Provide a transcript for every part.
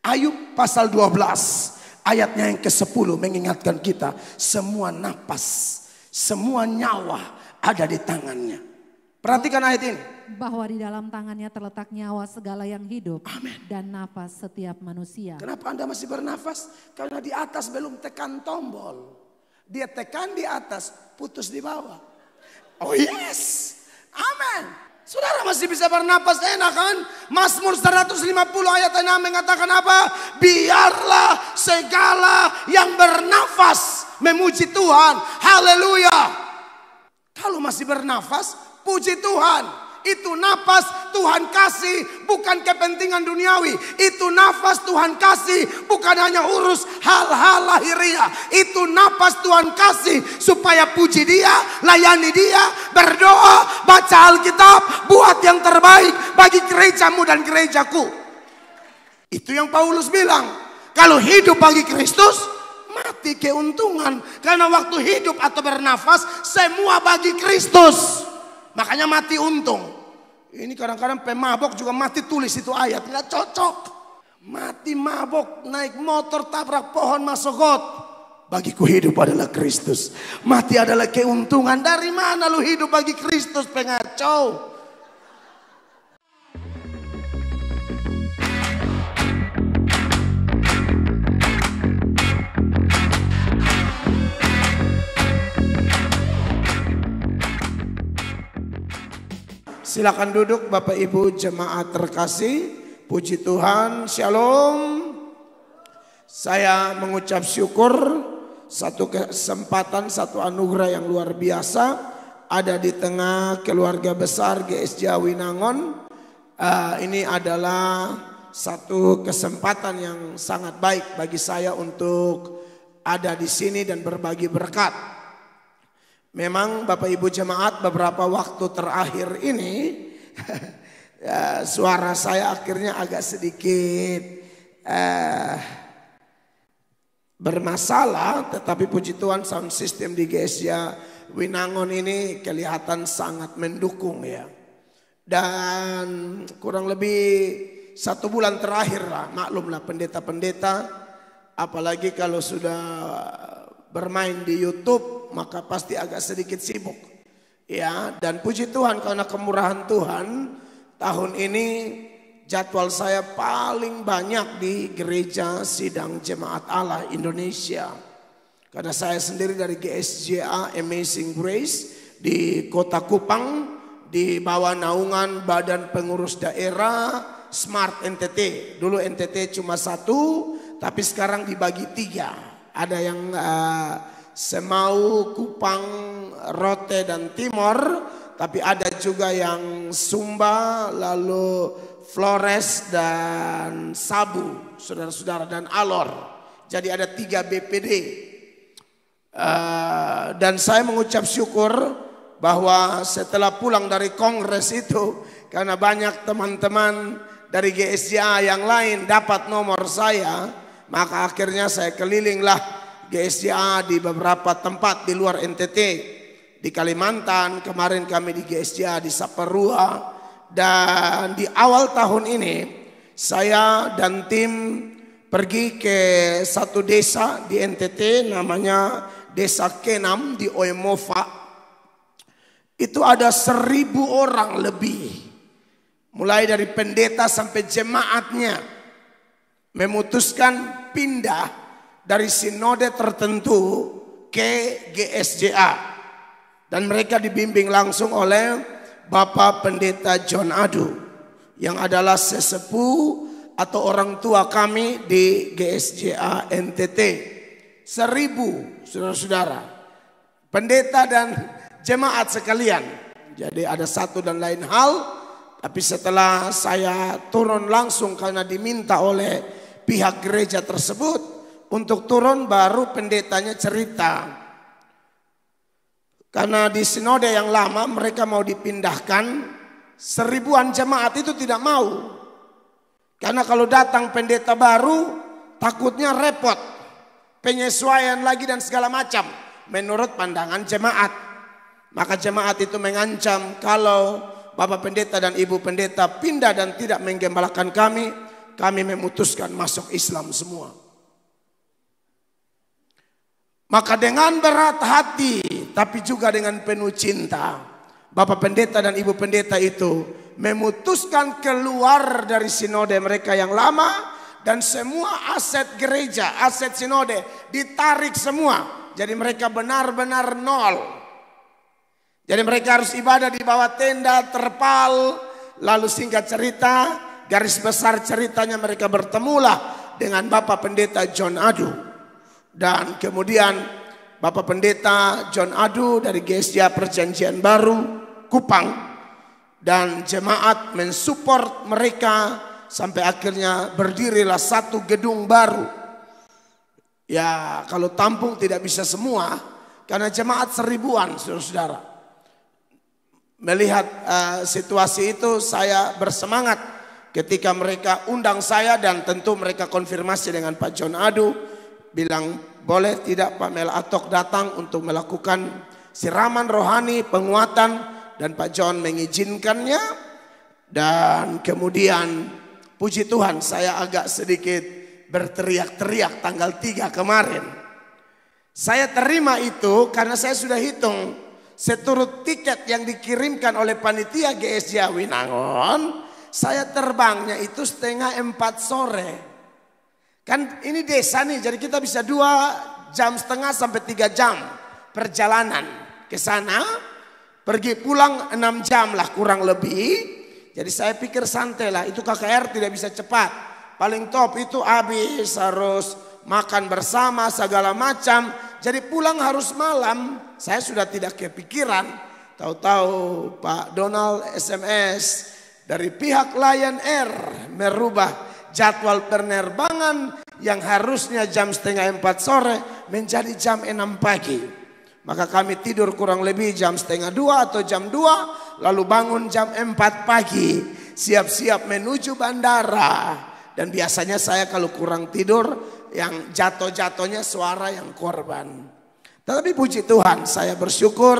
Ayub pasal 12 ayatnya yang ke-10 mengingatkan kita semua napas, semua nyawa ada di tangannya. Perhatikan ayat ini. Bahwa di dalam tangannya terletak nyawa segala yang hidup Amin. dan nafas setiap manusia. Kenapa Anda masih bernafas? Karena di atas belum tekan tombol. Dia tekan di atas, putus di bawah. Oh yes. Amin. Saudara masih bisa bernapas enak kan? Mazmur 150 ayat 6 mengatakan apa? Biarlah segala yang bernafas memuji Tuhan. Haleluya. Kalau masih bernafas, puji Tuhan. Itu nafas Tuhan kasih bukan kepentingan duniawi. Itu nafas Tuhan kasih bukan hanya urus hal-hal lahiriah. Itu nafas Tuhan kasih supaya puji dia, layani dia, berdoa, baca Alkitab, buat yang terbaik bagi gerejamu dan gerejaku. Itu yang Paulus bilang. Kalau hidup bagi Kristus, mati keuntungan. Karena waktu hidup atau bernafas, semua bagi Kristus. Makanya mati untung. Ini kadang-kadang pemabok juga mati tulis itu ayat. Nggak cocok. Mati mabok naik motor tabrak pohon masuk got. Bagiku hidup adalah Kristus. Mati adalah keuntungan. Dari mana lu hidup bagi Kristus pengacau? Silakan duduk Bapak Ibu jemaat terkasih. Puji Tuhan, Shalom. Saya mengucap syukur satu kesempatan, satu anugerah yang luar biasa ada di tengah keluarga besar GSJ Winangon. Uh, ini adalah satu kesempatan yang sangat baik bagi saya untuk ada di sini dan berbagi berkat. Memang Bapak Ibu jemaat beberapa waktu terakhir ini ya, suara saya akhirnya agak sedikit eh, bermasalah, tetapi puji Tuhan sound system di Gesia Winangon ini kelihatan sangat mendukung ya. Dan kurang lebih satu bulan terakhir lah, maklumlah pendeta-pendeta, apalagi kalau sudah bermain di YouTube maka pasti agak sedikit sibuk. Ya, dan puji Tuhan karena kemurahan Tuhan tahun ini jadwal saya paling banyak di gereja sidang jemaat Allah Indonesia. Karena saya sendiri dari GSJA Amazing Grace di Kota Kupang di bawah naungan Badan Pengurus Daerah Smart NTT. Dulu NTT cuma satu, tapi sekarang dibagi tiga ada yang uh, Semau, Kupang, Rote dan Timor, tapi ada juga yang Sumba, lalu Flores dan Sabu, saudara-saudara dan Alor. Jadi ada tiga BPD. Uh, dan saya mengucap syukur bahwa setelah pulang dari kongres itu, karena banyak teman-teman dari GSJA yang lain dapat nomor saya, maka akhirnya saya kelilinglah GSJA di beberapa tempat di luar NTT. Di Kalimantan, kemarin kami di GSJA di Saparua. Dan di awal tahun ini saya dan tim pergi ke satu desa di NTT namanya Desa Kenam di Oemova. Itu ada seribu orang lebih. Mulai dari pendeta sampai jemaatnya memutuskan pindah dari sinode tertentu ke GSJA. Dan mereka dibimbing langsung oleh Bapak Pendeta John Adu yang adalah sesepuh atau orang tua kami di GSJA NTT. Seribu saudara-saudara. Pendeta dan jemaat sekalian. Jadi ada satu dan lain hal. Tapi setelah saya turun langsung karena diminta oleh pihak gereja tersebut untuk turun baru pendetanya cerita. Karena di sinode yang lama mereka mau dipindahkan, seribuan jemaat itu tidak mau. Karena kalau datang pendeta baru, takutnya repot. Penyesuaian lagi dan segala macam. Menurut pandangan jemaat. Maka jemaat itu mengancam kalau Bapak pendeta dan Ibu pendeta pindah dan tidak menggembalakan kami, kami memutuskan masuk Islam semua. Maka dengan berat hati, tapi juga dengan penuh cinta, Bapak Pendeta dan Ibu Pendeta itu memutuskan keluar dari sinode mereka yang lama dan semua aset gereja, aset sinode ditarik semua. Jadi mereka benar-benar nol. Jadi mereka harus ibadah di bawah tenda, terpal, lalu singkat cerita, garis besar ceritanya mereka bertemulah dengan Bapak Pendeta John Adu. Dan kemudian Bapak Pendeta John Adu dari GSJ Perjanjian Baru Kupang dan jemaat mensupport mereka sampai akhirnya berdirilah satu gedung baru. Ya kalau tampung tidak bisa semua karena jemaat seribuan saudara-saudara. Melihat uh, situasi itu saya bersemangat ketika mereka undang saya dan tentu mereka konfirmasi dengan Pak John Adu bilang boleh tidak Pak Mel Atok datang untuk melakukan siraman rohani, penguatan? Dan Pak John mengizinkannya. Dan kemudian puji Tuhan saya agak sedikit berteriak-teriak tanggal 3 kemarin. Saya terima itu karena saya sudah hitung. Seturut tiket yang dikirimkan oleh panitia GSJ Winangon, saya terbangnya itu setengah empat sore. Kan ini desa nih, jadi kita bisa dua jam setengah sampai tiga jam perjalanan ke sana. Pergi pulang enam jam lah kurang lebih. Jadi saya pikir santai lah, itu KKR tidak bisa cepat. Paling top itu habis harus makan bersama segala macam. Jadi pulang harus malam. Saya sudah tidak kepikiran. Tahu-tahu Pak Donald SMS dari pihak Lion Air merubah jadwal penerbangan yang harusnya jam setengah empat sore menjadi jam enam pagi. Maka kami tidur kurang lebih jam setengah dua atau jam dua, lalu bangun jam empat pagi, siap-siap menuju bandara. Dan biasanya saya kalau kurang tidur, yang jatuh-jatuhnya suara yang korban. Tetapi puji Tuhan, saya bersyukur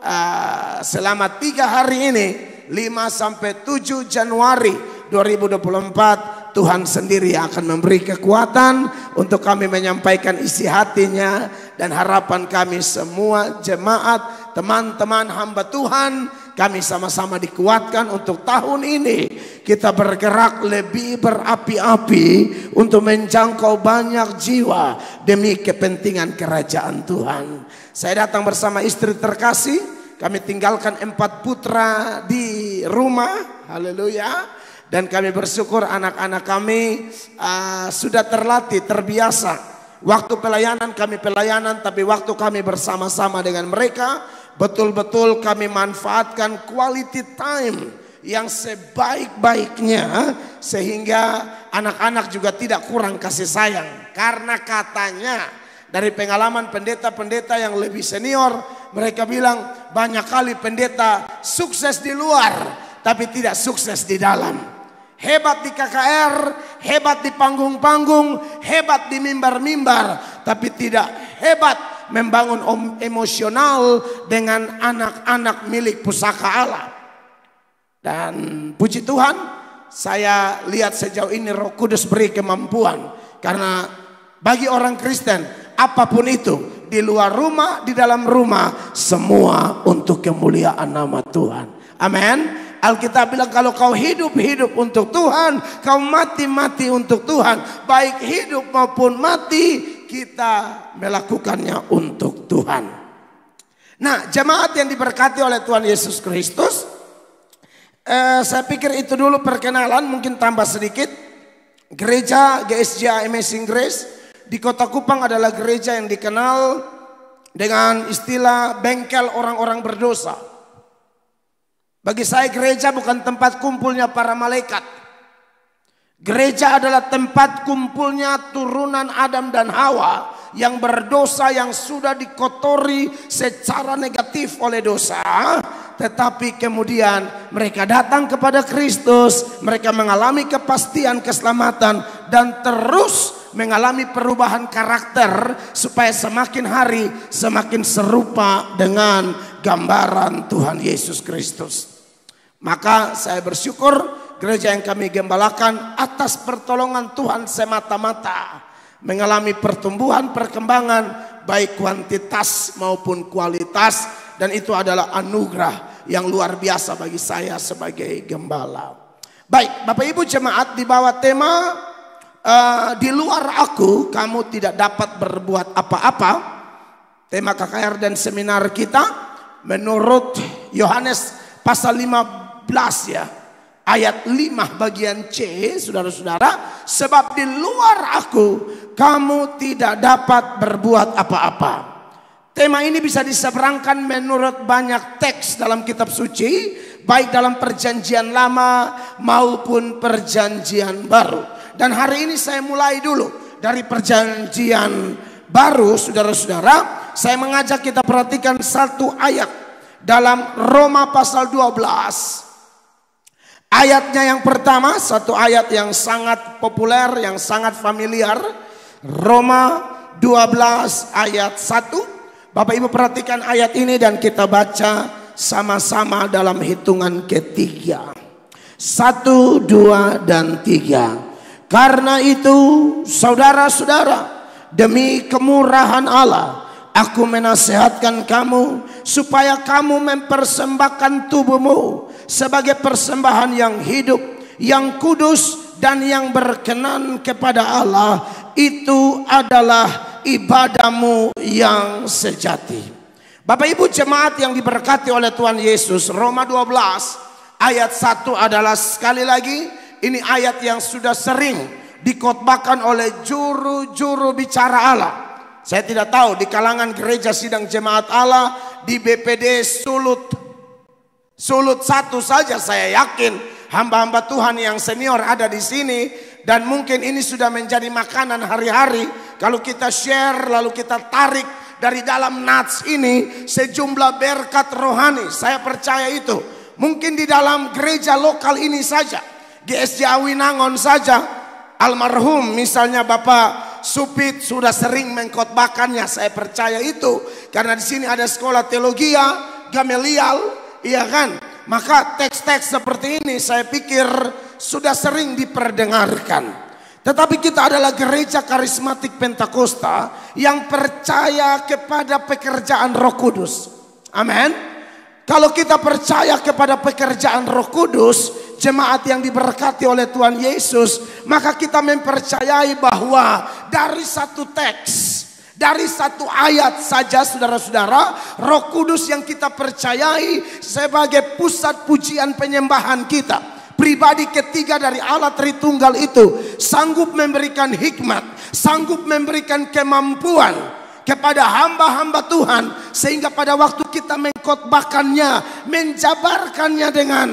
uh, selama tiga hari ini, 5 sampai 7 Januari 2024 Tuhan sendiri akan memberi kekuatan untuk kami menyampaikan isi hatinya dan harapan kami semua jemaat, teman-teman hamba Tuhan, kami sama-sama dikuatkan untuk tahun ini kita bergerak lebih berapi-api untuk menjangkau banyak jiwa demi kepentingan kerajaan Tuhan. Saya datang bersama istri terkasih, kami tinggalkan empat putra di rumah, haleluya. Dan kami bersyukur anak-anak kami uh, sudah terlatih, terbiasa. Waktu pelayanan kami pelayanan, tapi waktu kami bersama-sama dengan mereka, betul-betul kami manfaatkan quality time yang sebaik-baiknya sehingga anak-anak juga tidak kurang kasih sayang. Karena katanya dari pengalaman pendeta-pendeta yang lebih senior mereka bilang banyak kali pendeta sukses di luar tapi tidak sukses di dalam hebat di KKR, hebat di panggung-panggung, hebat di mimbar-mimbar, tapi tidak hebat membangun emosional dengan anak-anak milik pusaka Allah. Dan puji Tuhan, saya lihat sejauh ini Roh Kudus beri kemampuan karena bagi orang Kristen apa pun itu di luar rumah, di dalam rumah, semua untuk kemuliaan nama Tuhan. Amin. Alkitab bilang kalau kau hidup-hidup untuk Tuhan, kau mati-mati untuk Tuhan. Baik hidup maupun mati, kita melakukannya untuk Tuhan. Nah, jemaat yang diberkati oleh Tuhan Yesus Kristus, eh, saya pikir itu dulu perkenalan, mungkin tambah sedikit. Gereja GSJ Amazing Grace di Kota Kupang adalah gereja yang dikenal dengan istilah bengkel orang-orang berdosa. Bagi saya gereja bukan tempat kumpulnya para malaikat. Gereja adalah tempat kumpulnya turunan Adam dan Hawa yang berdosa yang sudah dikotori secara negatif oleh dosa, tetapi kemudian mereka datang kepada Kristus, mereka mengalami kepastian keselamatan dan terus mengalami perubahan karakter supaya semakin hari semakin serupa dengan gambaran Tuhan Yesus Kristus. Maka saya bersyukur gereja yang kami gembalakan atas pertolongan Tuhan semata-mata mengalami pertumbuhan perkembangan baik kuantitas maupun kualitas dan itu adalah anugerah yang luar biasa bagi saya sebagai gembala. Baik, Bapak Ibu jemaat di bawah tema uh, di luar aku kamu tidak dapat berbuat apa-apa. Tema KKR dan seminar kita menurut Yohanes pasal 15 ya ayat 5 bagian C, saudara-saudara, sebab di luar aku kamu tidak dapat berbuat apa-apa. Tema ini bisa diseberangkan menurut banyak teks dalam kitab suci, baik dalam perjanjian lama maupun perjanjian baru. Dan hari ini saya mulai dulu dari perjanjian baru, saudara-saudara. Saya mengajak kita perhatikan satu ayat dalam Roma pasal 12 Ayatnya yang pertama, satu ayat yang sangat populer, yang sangat familiar. Roma 12 ayat 1. Bapak Ibu perhatikan ayat ini dan kita baca sama-sama dalam hitungan ketiga. Satu, dua, dan tiga. Karena itu saudara-saudara demi kemurahan Allah Aku menasehatkan kamu supaya kamu mempersembahkan tubuhmu sebagai persembahan yang hidup, yang kudus dan yang berkenan kepada Allah. Itu adalah ibadahmu yang sejati. Bapak Ibu jemaat yang diberkati oleh Tuhan Yesus, Roma 12 ayat 1 adalah sekali lagi ini ayat yang sudah sering dikotbahkan oleh juru-juru bicara Allah. Saya tidak tahu di kalangan gereja sidang jemaat Allah di BPD Sulut. Sulut satu saja saya yakin hamba-hamba Tuhan yang senior ada di sini dan mungkin ini sudah menjadi makanan hari-hari kalau kita share lalu kita tarik dari dalam nats ini sejumlah berkat rohani saya percaya itu mungkin di dalam gereja lokal ini saja GSJ Awinangon saja almarhum misalnya Bapak Supit sudah sering mengkotbahkannya. Saya percaya itu karena di sini ada sekolah teologi, Gamelial, iya kan? Maka teks-teks seperti ini saya pikir sudah sering diperdengarkan. Tetapi kita adalah gereja karismatik Pentakosta yang percaya kepada pekerjaan Roh Kudus. Amin. Kalau kita percaya kepada pekerjaan Roh Kudus, jemaat yang diberkati oleh Tuhan Yesus, maka kita mempercayai bahwa dari satu teks, dari satu ayat saja saudara-saudara, Roh Kudus yang kita percayai sebagai pusat pujian penyembahan kita. Pribadi ketiga dari Allah Tritunggal itu sanggup memberikan hikmat, sanggup memberikan kemampuan kepada hamba-hamba Tuhan sehingga pada waktu kita mengkotbahkannya, menjabarkannya dengan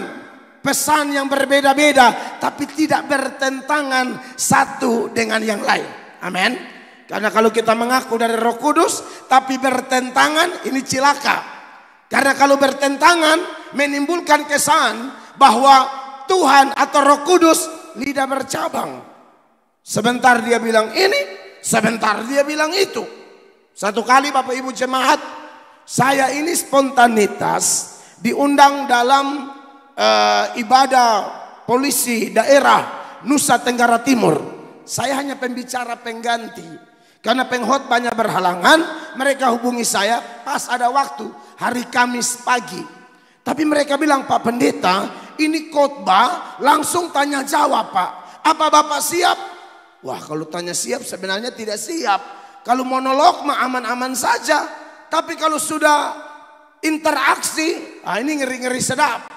pesan yang berbeda-beda tapi tidak bertentangan satu dengan yang lain. Amin. Karena kalau kita mengaku dari Roh Kudus tapi bertentangan ini cilaka. Karena kalau bertentangan menimbulkan kesan bahwa Tuhan atau Roh Kudus lidah bercabang. Sebentar dia bilang ini, sebentar dia bilang itu. Satu kali Bapak Ibu jemaat, saya ini spontanitas diundang dalam uh, ibadah polisi daerah Nusa Tenggara Timur. Saya hanya pembicara pengganti. Karena banyak berhalangan, mereka hubungi saya pas ada waktu hari Kamis pagi. Tapi mereka bilang, Pak Pendeta, ini khotbah langsung tanya jawab Pak. Apa Bapak siap? Wah kalau tanya siap sebenarnya tidak siap. Kalau monolog mah aman-aman saja. Tapi kalau sudah interaksi, ah ini ngeri-ngeri sedap.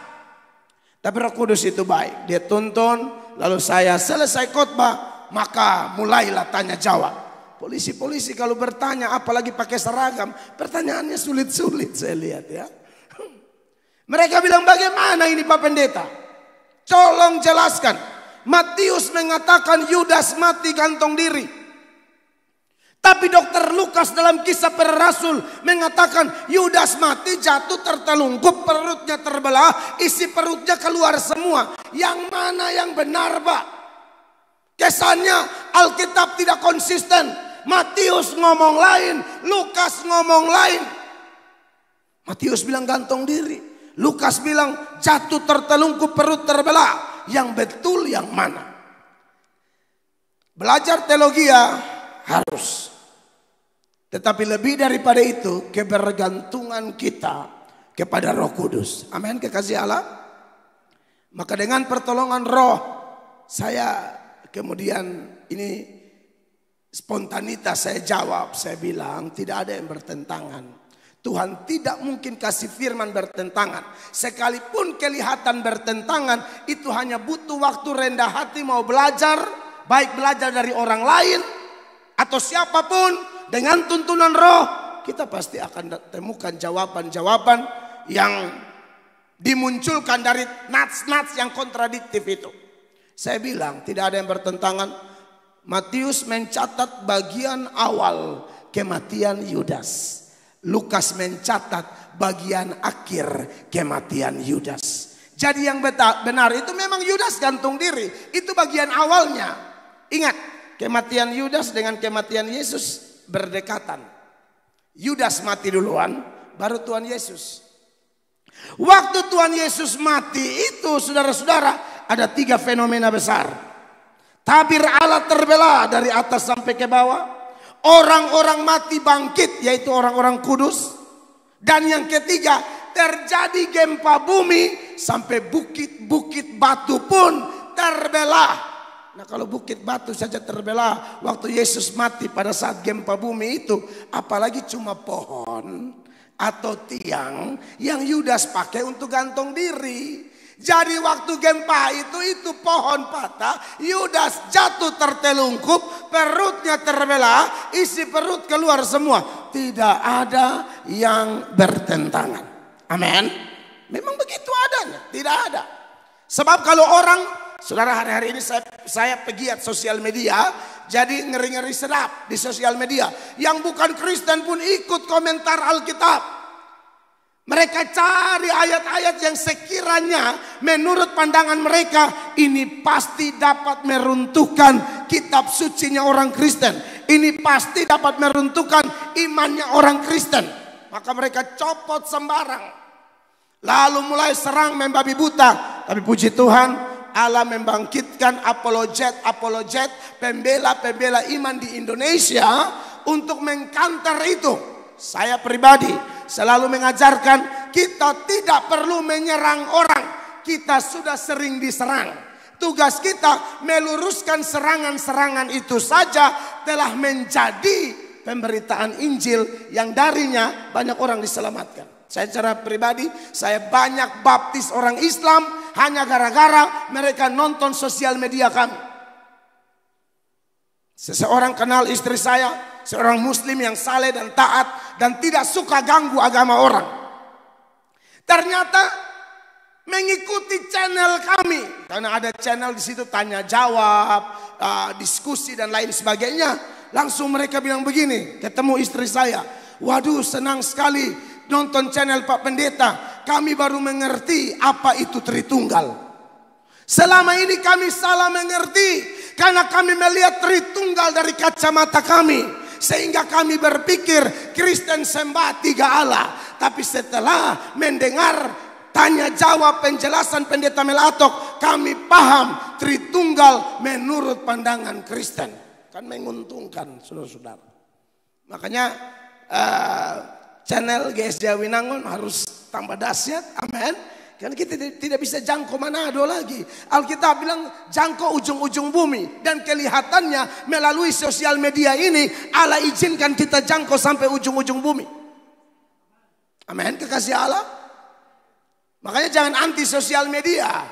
Tapi Roh Kudus itu baik. Dia tuntun, lalu saya selesai khotbah, maka mulailah tanya jawab. Polisi-polisi kalau bertanya apalagi pakai seragam, pertanyaannya sulit-sulit saya lihat ya. Mereka bilang bagaimana ini Pak Pendeta? Tolong jelaskan. Matius mengatakan Yudas mati gantung diri. Tapi dokter Lukas dalam kisah para rasul mengatakan Yudas mati jatuh tertelungkup perutnya terbelah isi perutnya keluar semua. Yang mana yang benar pak? Kesannya Alkitab tidak konsisten. Matius ngomong lain, Lukas ngomong lain. Matius bilang gantung diri. Lukas bilang jatuh tertelungkup perut terbelah. yang betul yang mana. Belajar teologi ya harus. Tetapi lebih daripada itu kebergantungan kita kepada Roh Kudus. Amin kekasih Allah. Maka dengan pertolongan Roh saya kemudian ini spontanitas saya jawab, saya bilang tidak ada yang bertentangan. Tuhan tidak mungkin kasih firman bertentangan. Sekalipun kelihatan bertentangan, itu hanya butuh waktu rendah hati mau belajar, baik belajar dari orang lain atau siapa pun dengan tuntunan roh, kita pasti akan temukan jawaban-jawaban yang dimunculkan dari nats-nats yang kontradiktif itu. Saya bilang tidak ada yang bertentangan. Matius mencatat bagian awal kematian Yudas. Lukas mencatat bagian akhir kematian Yudas. Jadi yang benar itu memang Yudas gantung diri. Itu bagian awalnya. Ingat, kematian Yudas dengan kematian Yesus berdekatan. Yudas mati duluan, baru Tuhan Yesus. Waktu Tuhan Yesus mati itu saudara-saudara ada tiga fenomena besar. Tabir Allah terbelah dari atas sampai ke bawah. Orang-orang mati bangkit yaitu orang-orang kudus. Dan yang ketiga terjadi gempa bumi sampai bukit-bukit batu pun terbelah. Nah kalau bukit batu saja terbelah waktu Yesus mati pada saat gempa bumi itu. Apalagi cuma pohon atau tiang yang Yudas pakai untuk gantung diri. Jadi waktu gempa itu itu pohon patah, Yudas jatuh tertelungkup, perutnya terbelah, isi perut keluar semua. Tidak ada yang bertentangan. Amin. Memang begitu adanya, tidak ada. Sebab kalau orang, saudara hari-hari ini saya, saya pegiat sosial media, jadi ngeri-ngeri sedap di sosial media. Yang bukan Kristen pun ikut komentar Alkitab. Mereka cari ayat-ayat yang sekiranya menurut pandangan mereka ini pasti dapat meruntuhkan kitab sucinya orang Kristen. Ini pasti dapat meruntuhkan imannya orang Kristen. Maka mereka copot sembarang. Lalu mulai serang membabi buta. Tapi puji Tuhan Allah membangkitkan apologet-apologet, pembela-pembela iman di Indonesia untuk mengkantar itu. Saya pribadi selalu mengajarkan kita tidak perlu menyerang orang. Kita sudah sering diserang. Tugas kita meluruskan serangan-serangan itu saja telah menjadi pemberitaan Injil yang darinya banyak orang diselamatkan. Saya secara pribadi, saya banyak baptis orang Islam hanya gara-gara mereka nonton sosial media kami. Seseorang kenal istri saya, seorang muslim yang saleh dan taat dan tidak suka ganggu agama orang. Ternyata mengikuti channel kami karena ada channel di situ tanya jawab, uh, diskusi dan lain sebagainya. Langsung mereka bilang begini, ketemu istri saya, waduh senang sekali nonton channel Pak Pendeta. Kami baru mengerti apa itu Tritunggal. Selama ini kami salah mengerti karena kami melihat Tritunggal dari kacamata kami. Sehingga kami berpikir Kristen sembah tiga Allah. Tapi setelah mendengar tanya jawab penjelasan pendeta Melatok. Kami paham Tritunggal menurut pandangan Kristen. Kan menguntungkan saudara-saudara. Makanya uh, channel GSJ Winangun harus tambah dahsyat. Amin karena kita tidak bisa jangkau Manado lagi. Alkitab bilang jangkau ujung-ujung bumi. Dan kelihatannya melalui sosial media ini Allah izinkan kita jangkau sampai ujung-ujung bumi. Amin. Kekasih Allah. Makanya jangan anti sosial media.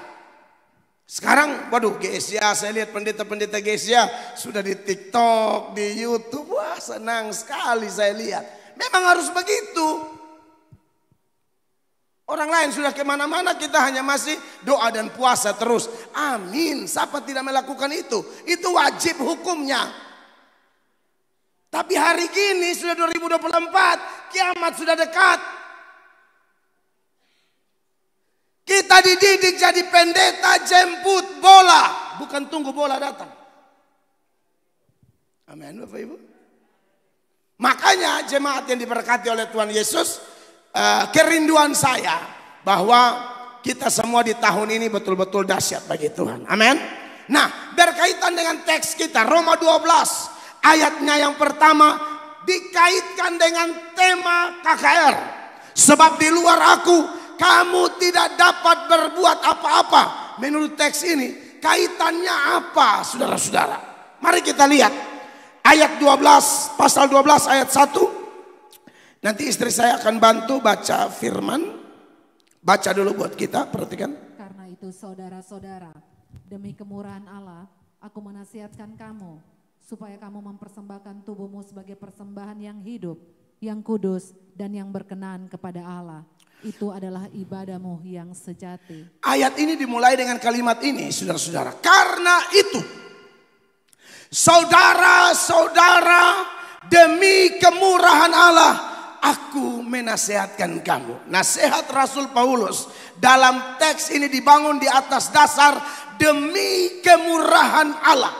Sekarang, waduh Gesia, saya lihat pendeta-pendeta Gesia sudah di TikTok, di YouTube. Wah senang sekali saya lihat. Memang harus begitu. Orang lain sudah ke mana-mana kita hanya masih doa dan puasa terus. Amin. Siapa tidak melakukan itu? Itu wajib hukumnya. Tapi hari ini sudah 2024. Kiamat sudah dekat. Kita dididik jadi pendeta jemput bola. Bukan tunggu bola datang. Amin Bapak Ibu. Makanya jemaat yang diberkati oleh Tuhan Yesus uh, kerinduan saya bahwa kita semua di tahun ini betul-betul dahsyat bagi Tuhan. Amin. Nah, berkaitan dengan teks kita Roma 12 ayatnya yang pertama dikaitkan dengan tema KKR. Sebab di luar aku kamu tidak dapat berbuat apa-apa. Menurut teks ini kaitannya apa saudara-saudara? Mari kita lihat ayat 12 pasal 12 ayat 1. Nanti istri saya akan bantu baca firman. Baca dulu buat kita, perhatikan. Karena itu saudara-saudara, demi kemurahan Allah, aku menasihatkan kamu supaya kamu mempersembahkan tubuhmu sebagai persembahan yang hidup, yang kudus dan yang berkenan kepada Allah. Itu adalah ibadahmu yang sejati. Ayat ini dimulai dengan kalimat ini, saudara-saudara. Karena itu, saudara-saudara, demi kemurahan Allah, aku menasehatkan kamu. Nasihat Rasul Paulus dalam teks ini dibangun di atas dasar demi kemurahan Allah.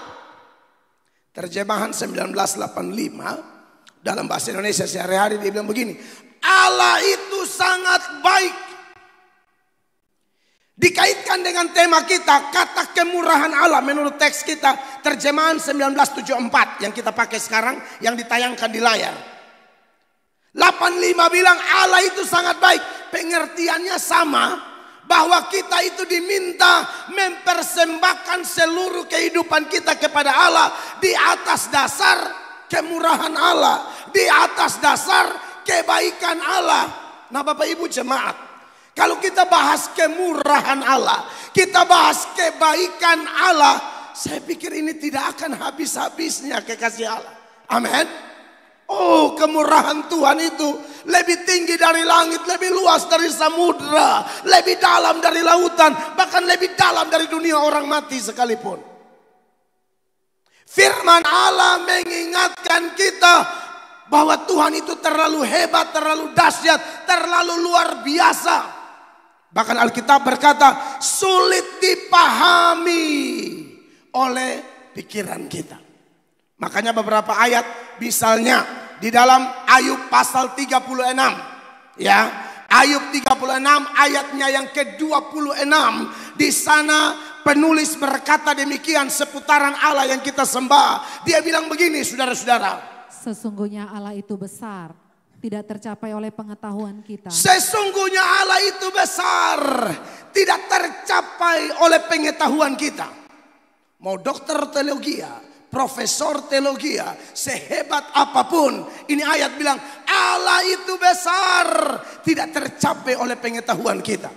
Terjemahan 1985 dalam bahasa Indonesia sehari-hari dia bilang begini. Allah itu sangat baik. Dikaitkan dengan tema kita, kata kemurahan Allah menurut teks kita terjemahan 1974 yang kita pakai sekarang yang ditayangkan di layar. 85 bilang Allah itu sangat baik. Pengertiannya sama bahwa kita itu diminta mempersembahkan seluruh kehidupan kita kepada Allah di atas dasar kemurahan Allah, di atas dasar kebaikan Allah. Nah, Bapak Ibu jemaat, kalau kita bahas kemurahan Allah, kita bahas kebaikan Allah, saya pikir ini tidak akan habis-habisnya kekasih Allah. Amin. Oh kemurahan Tuhan itu lebih tinggi dari langit, lebih luas dari samudra, lebih dalam dari lautan, bahkan lebih dalam dari dunia orang mati sekalipun. Firman Allah mengingatkan kita bahwa Tuhan itu terlalu hebat, terlalu dahsyat, terlalu luar biasa. Bahkan Alkitab berkata sulit dipahami oleh pikiran kita. Makanya beberapa ayat misalnya di dalam Ayub pasal 36 ya. Ayub 36 ayatnya yang ke-26 di sana penulis berkata demikian seputaran Allah yang kita sembah. Dia bilang begini saudara-saudara. Sesungguhnya Allah itu besar, tidak tercapai oleh pengetahuan kita. Sesungguhnya Allah itu besar, tidak tercapai oleh pengetahuan kita. Mau dokter teologi ya, profesor teologi ya, sehebat apa pun. Ini ayat bilang Allah itu besar, tidak tercapai oleh pengetahuan kita.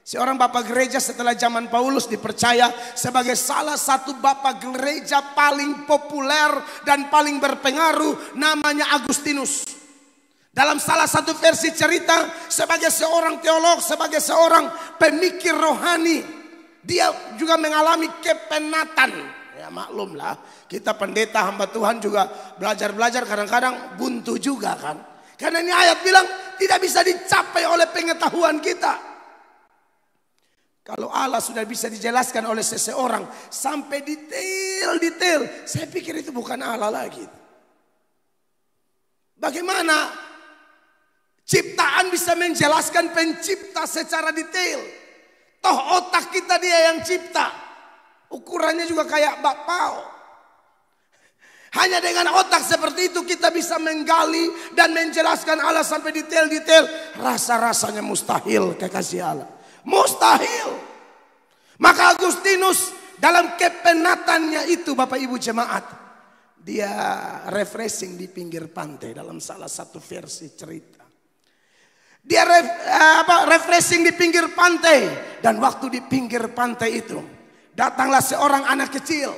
Seorang bapak gereja setelah zaman Paulus dipercaya sebagai salah satu bapak gereja paling populer dan paling berpengaruh namanya Agustinus. Dalam salah satu versi cerita sebagai seorang teolog, sebagai seorang pemikir rohani, dia juga mengalami kepenatan. Ya maklumlah, kita pendeta hamba Tuhan juga belajar-belajar kadang-kadang buntu juga kan. Karena ini ayat bilang tidak bisa dicapai oleh pengetahuan kita. Kalau Allah sudah bisa dijelaskan oleh seseorang sampai detail-detail, saya pikir itu bukan Allah lagi. Bagaimana ciptaan bisa menjelaskan pencipta secara detail? Toh otak kita dia yang cipta. Ukurannya juga kayak bakpao. Hanya dengan otak seperti itu kita bisa menggali dan menjelaskan Allah sampai detail-detail. Rasa-rasanya mustahil kekasih Allah. Mustahil. Maka Agustinus dalam kepenatannya itu Bapak Ibu jemaat. Dia refreshing di pinggir pantai dalam salah satu versi cerita. Dia ref, apa, refreshing di pinggir pantai. Dan waktu di pinggir pantai itu. Datanglah seorang anak kecil.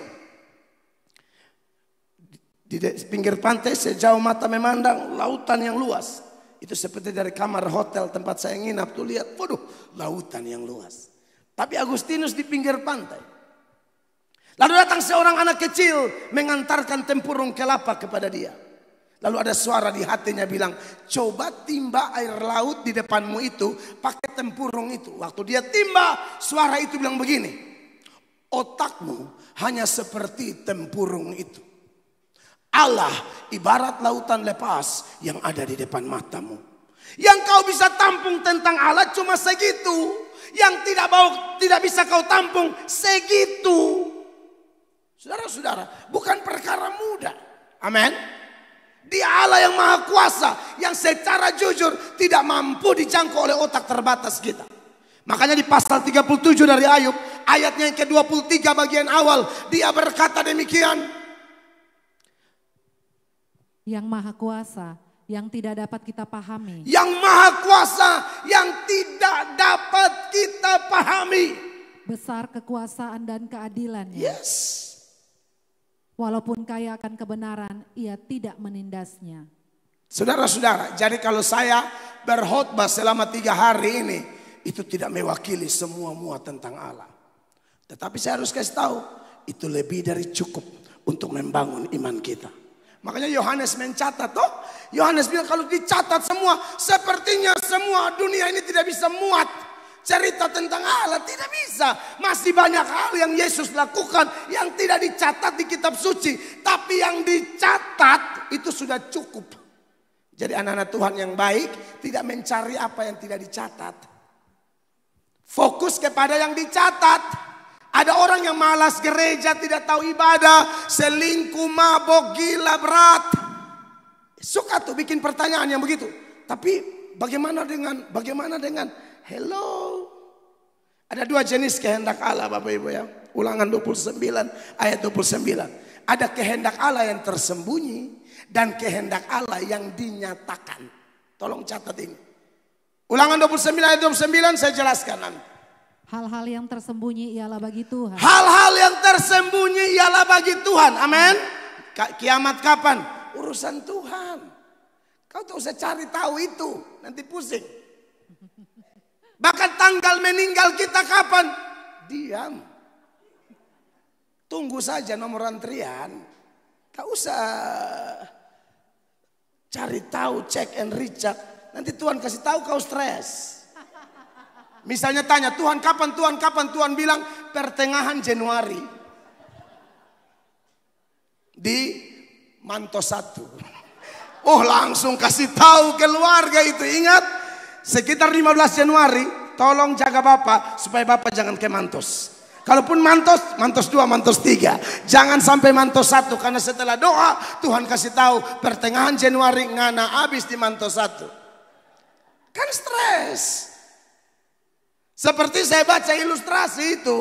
Di pinggir pantai sejauh mata memandang lautan yang luas. Itu seperti dari kamar hotel tempat saya nginap tuh lihat, waduh, lautan yang luas. Tapi Agustinus di pinggir pantai. Lalu datang seorang anak kecil mengantarkan tempurung kelapa kepada dia. Lalu ada suara di hatinya bilang, coba timba air laut di depanmu itu pakai tempurung itu. Waktu dia timba, suara itu bilang begini, otakmu hanya seperti tempurung itu. Allah ibarat lautan lepas yang ada di depan matamu. Yang kau bisa tampung tentang Allah cuma segitu. yang tidak mau tidak bisa kau tampung segitu. Saudara-saudara, bukan perkara mudah. Amin. Dia Allah yang maha kuasa yang secara jujur tidak mampu dijangkau oleh otak terbatas kita. Makanya di pasal 37 dari Ayub, ayatnya yang ke-23 bagian awal, dia berkata demikian. Yang maha kuasa, yang tidak dapat kita pahami. Yang maha kuasa, yang tidak dapat kita pahami. Besar kekuasaan dan keadilannya. Yes. Walaupun kaya akan kebenaran, ia tidak menindasnya. Saudara-saudara, jadi kalau saya berkhotbah selama tiga hari ini, itu tidak mewakili semua mua tentang Allah. Tetapi saya harus kasih tahu, itu lebih dari cukup untuk membangun iman kita. Makanya Yohanes mencatat toh. Yohanes bilang kalau dicatat semua, sepertinya semua dunia ini tidak bisa muat cerita tentang Allah tidak bisa. Masih banyak hal yang Yesus lakukan yang tidak dicatat di kitab suci, tapi yang dicatat itu sudah cukup. Jadi anak-anak Tuhan yang baik tidak mencari apa yang tidak dicatat. Fokus kepada yang dicatat. Ada orang yang malas gereja, tidak tahu ibadah, selingkuh, mabok, gila, berat. Suka tuh bikin pertanyaan yang begitu. Tapi bagaimana dengan bagaimana dengan hello? Ada dua jenis kehendak Allah Bapak Ibu ya. Ulangan 29 ayat 29. Ada kehendak Allah yang tersembunyi dan kehendak Allah yang dinyatakan. Tolong catat ini. Ulangan 29 ayat 29 saya jelaskan nanti. Hal-hal yang tersembunyi ialah bagi Tuhan. Hal-hal yang tersembunyi ialah bagi Tuhan. Amin. Kiamat kapan? Urusan Tuhan. Kau tak usah cari tahu itu. Nanti pusing. Bahkan tanggal meninggal kita kapan? Diam. Tunggu saja nomor antrian. Tak usah cari tahu, cek and recheck. Nanti Tuhan kasih tahu kau stres. Misalnya tanya, Tuhan kapan, Tuhan kapan? Tuhan bilang pertengahan Januari. Di Manto satu. Oh langsung kasih tahu keluarga itu. Ingat, sekitar 15 Januari, tolong jaga Bapak supaya Bapak jangan ke Mantos. Kalaupun mantos, mantos dua, mantos tiga. Jangan sampai mantos satu. Karena setelah doa, Tuhan kasih tahu pertengahan Januari ngana habis di mantos satu. Kan stres. Seperti saya baca ilustrasi itu.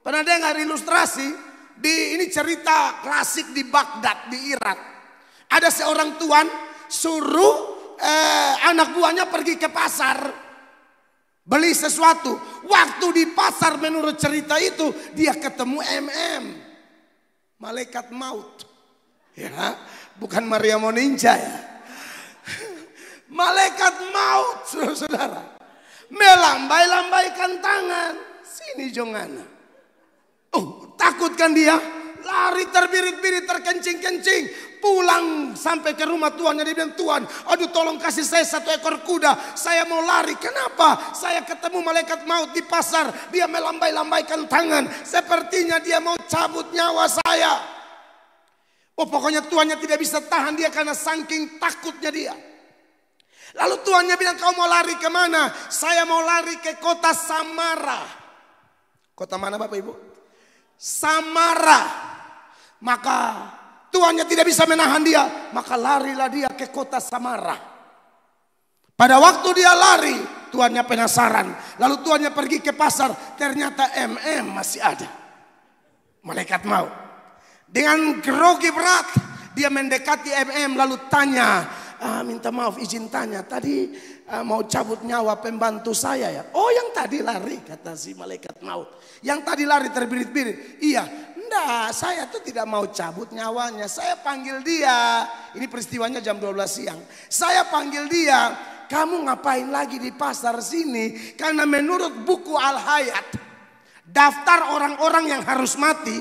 Pernah dengar ilustrasi? Di ini cerita klasik di Baghdad, di Irak. Ada seorang tuan suruh eh, anak buahnya pergi ke pasar. Beli sesuatu. Waktu di pasar menurut cerita itu dia ketemu MM. Malaikat maut. Ya, bukan Maria Moninja ya. Malaikat maut, saudara-saudara melambai-lambaikan tangan. Sini jongana. Oh, takutkan dia? Lari terbirit-birit, terkencing-kencing. Pulang sampai ke rumah tuannya. Dia bilang, Tuhan, aduh tolong kasih saya satu ekor kuda. Saya mau lari. Kenapa? Saya ketemu malaikat maut di pasar. Dia melambai-lambaikan tangan. Sepertinya dia mau cabut nyawa saya. Oh pokoknya tuannya tidak bisa tahan dia karena saking takutnya dia. Lalu tuannya bilang kau mau lari ke mana? Saya mau lari ke kota Samara. Kota mana Bapak Ibu? Samara. Maka tuannya tidak bisa menahan dia. Maka larilah dia ke kota Samara. Pada waktu dia lari, tuannya penasaran. Lalu tuannya pergi ke pasar, ternyata MM masih ada. Malaikat mau. Dengan grogi berat, dia mendekati MM lalu tanya, ah, minta maaf izin tanya tadi ah, mau cabut nyawa pembantu saya ya. Oh yang tadi lari kata si malaikat maut. Yang tadi lari terbirit-birit. Iya, enggak saya tuh tidak mau cabut nyawanya. Saya panggil dia. Ini peristiwanya jam 12 siang. Saya panggil dia. Kamu ngapain lagi di pasar sini? Karena menurut buku Al-Hayat. Daftar orang-orang yang harus mati.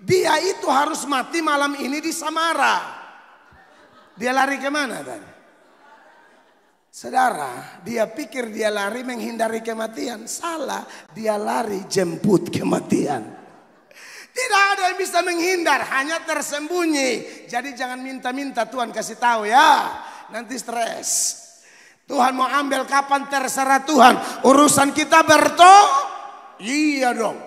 Dia itu harus mati malam ini di Samara. Dia lari ke mana tadi? Saudara, dia pikir dia lari menghindari kematian. Salah, dia lari jemput kematian. Tidak ada yang bisa menghindar, hanya tersembunyi. Jadi jangan minta-minta Tuhan kasih tahu ya. Nanti stres. Tuhan mau ambil kapan terserah Tuhan. Urusan kita berto, iya dong.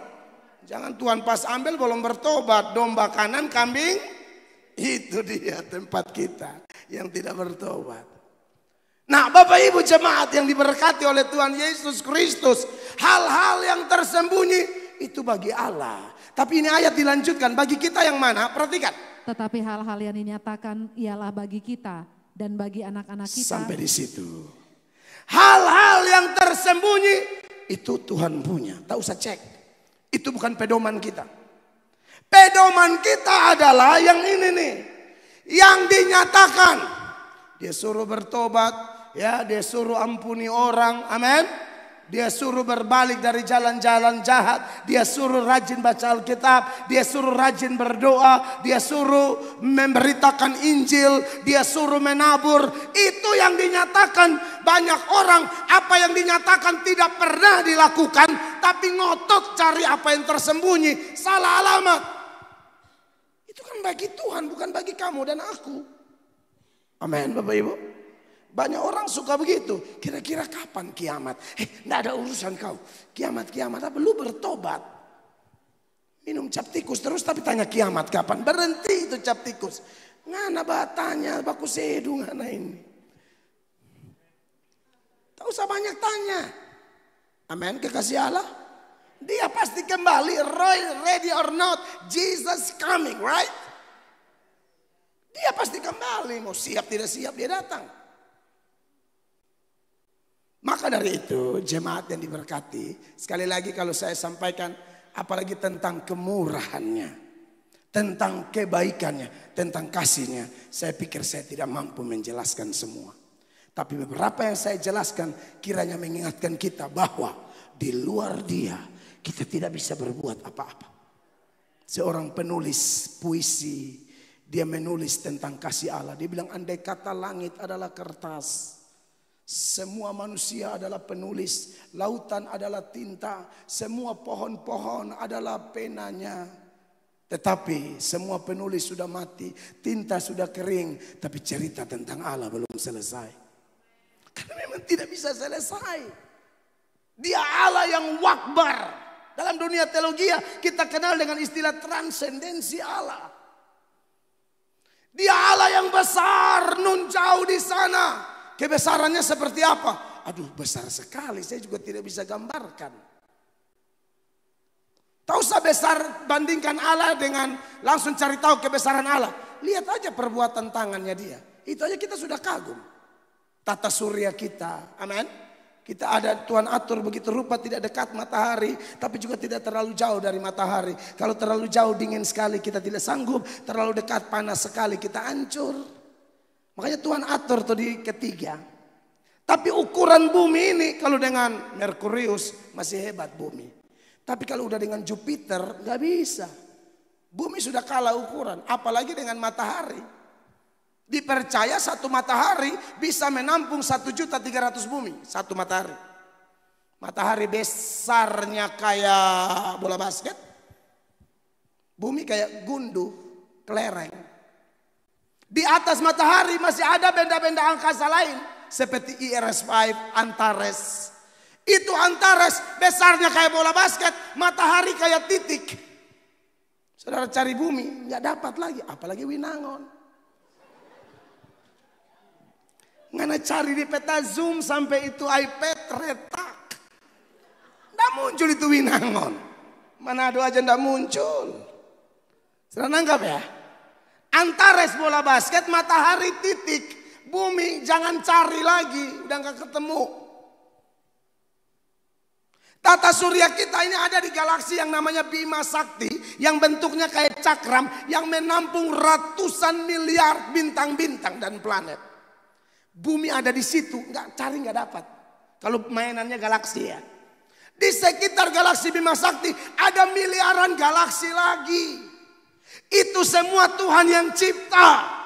Jangan Tuhan pas ambil belum bertobat. Domba kanan, kambing, itu dia tempat kita yang tidak bertobat. Nah Bapak Ibu jemaat yang diberkati oleh Tuhan Yesus Kristus. Hal-hal yang tersembunyi itu bagi Allah. Tapi ini ayat dilanjutkan bagi kita yang mana? Perhatikan. Tetapi hal-hal yang dinyatakan ialah bagi kita dan bagi anak-anak kita. Sampai di situ. Hal-hal yang tersembunyi itu Tuhan punya. Tak usah cek. Itu bukan pedoman kita. Pedoman kita adalah yang ini nih. Yang dinyatakan. Dia suruh bertobat. Ya, dia suruh ampuni orang. Amin. Dia suruh berbalik dari jalan-jalan jahat. Dia suruh rajin baca Alkitab. Dia suruh rajin berdoa. Dia suruh memberitakan Injil. Dia suruh menabur. Itu yang dinyatakan banyak orang. Apa yang dinyatakan tidak pernah dilakukan. Tapi ngotot cari apa yang tersembunyi. Salah alamat. Itu kan bagi Tuhan bukan bagi kamu dan aku. Amin Bapak Ibu. Banyak orang suka begitu. Kira-kira kapan kiamat? Eh, enggak ada urusan kau. Kiamat-kiamat apa? Lu bertobat. Minum cap tikus terus tapi tanya kiamat kapan? Berhenti itu cap tikus. Ngana batanya, baku sedu ngana ini. Tak usah banyak tanya. Amin, kekasih Allah. Dia pasti kembali, ready or not, Jesus coming, right? Dia pasti kembali, mau siap tidak siap dia datang. Maka dari itu jemaat yang diberkati, sekali lagi kalau saya sampaikan apalagi tentang kemurahannya, tentang kebaikannya, tentang kasihnya, saya pikir saya tidak mampu menjelaskan semua. Tapi beberapa yang saya jelaskan kiranya mengingatkan kita bahwa di luar dia kita tidak bisa berbuat apa-apa. Seorang penulis puisi, dia menulis tentang kasih Allah. Dia bilang andai kata langit adalah kertas, semua manusia adalah penulis, lautan adalah tinta, semua pohon-pohon adalah penanya. Tetapi semua penulis sudah mati, tinta sudah kering, tapi cerita tentang Allah belum selesai. Karena memang tidak bisa selesai. Dia Allah yang wakbar. Dalam dunia teologi kita kenal dengan istilah transendensi Allah. Dia Allah yang besar, nun jauh di sana. Kebesarannya seperti apa? Aduh besar sekali, saya juga tidak bisa gambarkan. Tahu usah besar bandingkan Allah dengan langsung cari tahu kebesaran Allah. Lihat aja perbuatan tangannya dia. Itu aja kita sudah kagum. Tata surya kita. Amin. Kita ada Tuhan atur begitu rupa tidak dekat matahari. Tapi juga tidak terlalu jauh dari matahari. Kalau terlalu jauh dingin sekali kita tidak sanggup. Terlalu dekat panas sekali kita hancur. Makanya Tuhan atur tuh di ketiga. Tapi ukuran bumi ini kalau dengan Merkurius masih hebat bumi. Tapi kalau udah dengan Jupiter nggak bisa. Bumi sudah kalah ukuran, apalagi dengan matahari. Dipercaya satu matahari bisa menampung satu juta tiga ratus bumi, satu matahari. Matahari besarnya kayak bola basket. Bumi kayak gundu, kelereng. Di atas matahari masih ada benda-benda angkasa lain. Seperti IRS-5, Antares. Itu Antares besarnya kayak bola basket. Matahari kayak titik. Saudara cari bumi, nggak dapat lagi. Apalagi Winangon. Ngana cari di peta zoom sampai itu iPad retak. Nggak muncul itu Winangon. Manado aja nggak muncul. Sudah nangkap ya? Antares bola basket, matahari titik. Bumi jangan cari lagi, udah gak ketemu. Tata surya kita ini ada di galaksi yang namanya Bima Sakti. Yang bentuknya kayak cakram. Yang menampung ratusan miliar bintang-bintang dan planet. Bumi ada di situ, nggak cari nggak dapat. Kalau mainannya galaksi ya. Di sekitar galaksi Bima Sakti ada miliaran galaksi lagi. Itu semua Tuhan yang cipta.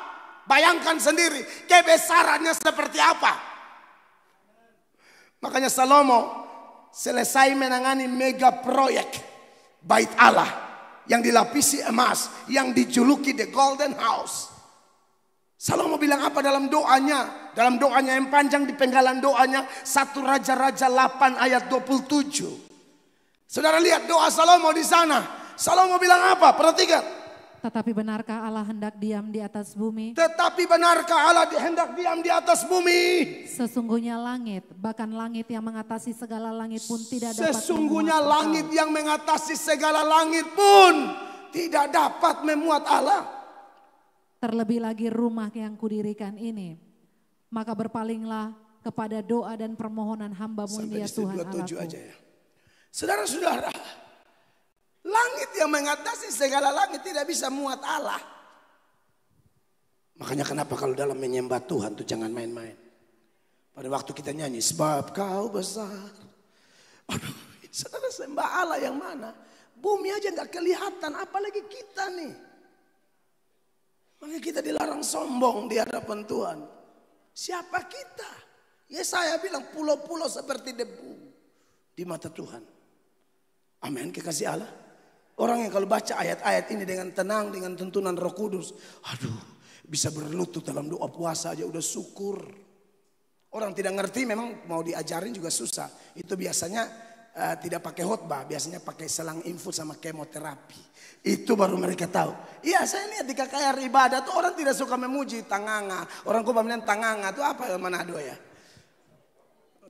Bayangkan sendiri kebesarannya seperti apa. Makanya Salomo selesai menangani mega proyek bait Allah yang dilapisi emas, yang dijuluki the golden house. Salomo bilang apa dalam doanya? Dalam doanya yang panjang di penggalan doanya. Satu Raja-Raja 8 ayat 27. Saudara lihat doa Salomo di sana. Salomo bilang apa? Perhatikan. Tetapi benarkah Allah hendak diam di atas bumi? Tetapi benarkah Allah hendak diam di atas bumi? Sesungguhnya langit, bahkan langit yang mengatasi segala langit pun tidak dapat Sesungguhnya langit yang mengatasi segala langit pun tidak dapat memuat Allah. Terlebih lagi rumah yang kudirikan ini. Maka berpalinglah kepada doa dan permohonan hambamu ini ya Tuhan 27 Allahku. aja ya. Saudara-saudara, langit yang mengatasi segala langit tidak bisa muat Allah. Makanya kenapa kalau dalam menyembah Tuhan tuh jangan main-main. Pada waktu kita nyanyi, sebab kau besar. Aduh, saudara sembah Allah yang mana? Bumi aja nggak kelihatan, apalagi kita nih. Makanya kita dilarang sombong di hadapan Tuhan. Siapa kita? Ya saya bilang pulau-pulau seperti debu di mata Tuhan. Amin, kekasih Allah. Orang yang kalau baca ayat-ayat ini dengan tenang, dengan tuntunan roh kudus. Aduh, bisa berlutut dalam doa puasa aja udah syukur. Orang tidak ngerti memang mau diajarin juga susah. Itu biasanya eh, tidak pakai khotbah, biasanya pakai selang infus sama kemoterapi. Itu baru mereka tahu. Iya saya lihat di KKR ibadah tuh orang tidak suka memuji tanganga. Orang kok bilang tanganga itu apa Manado ya?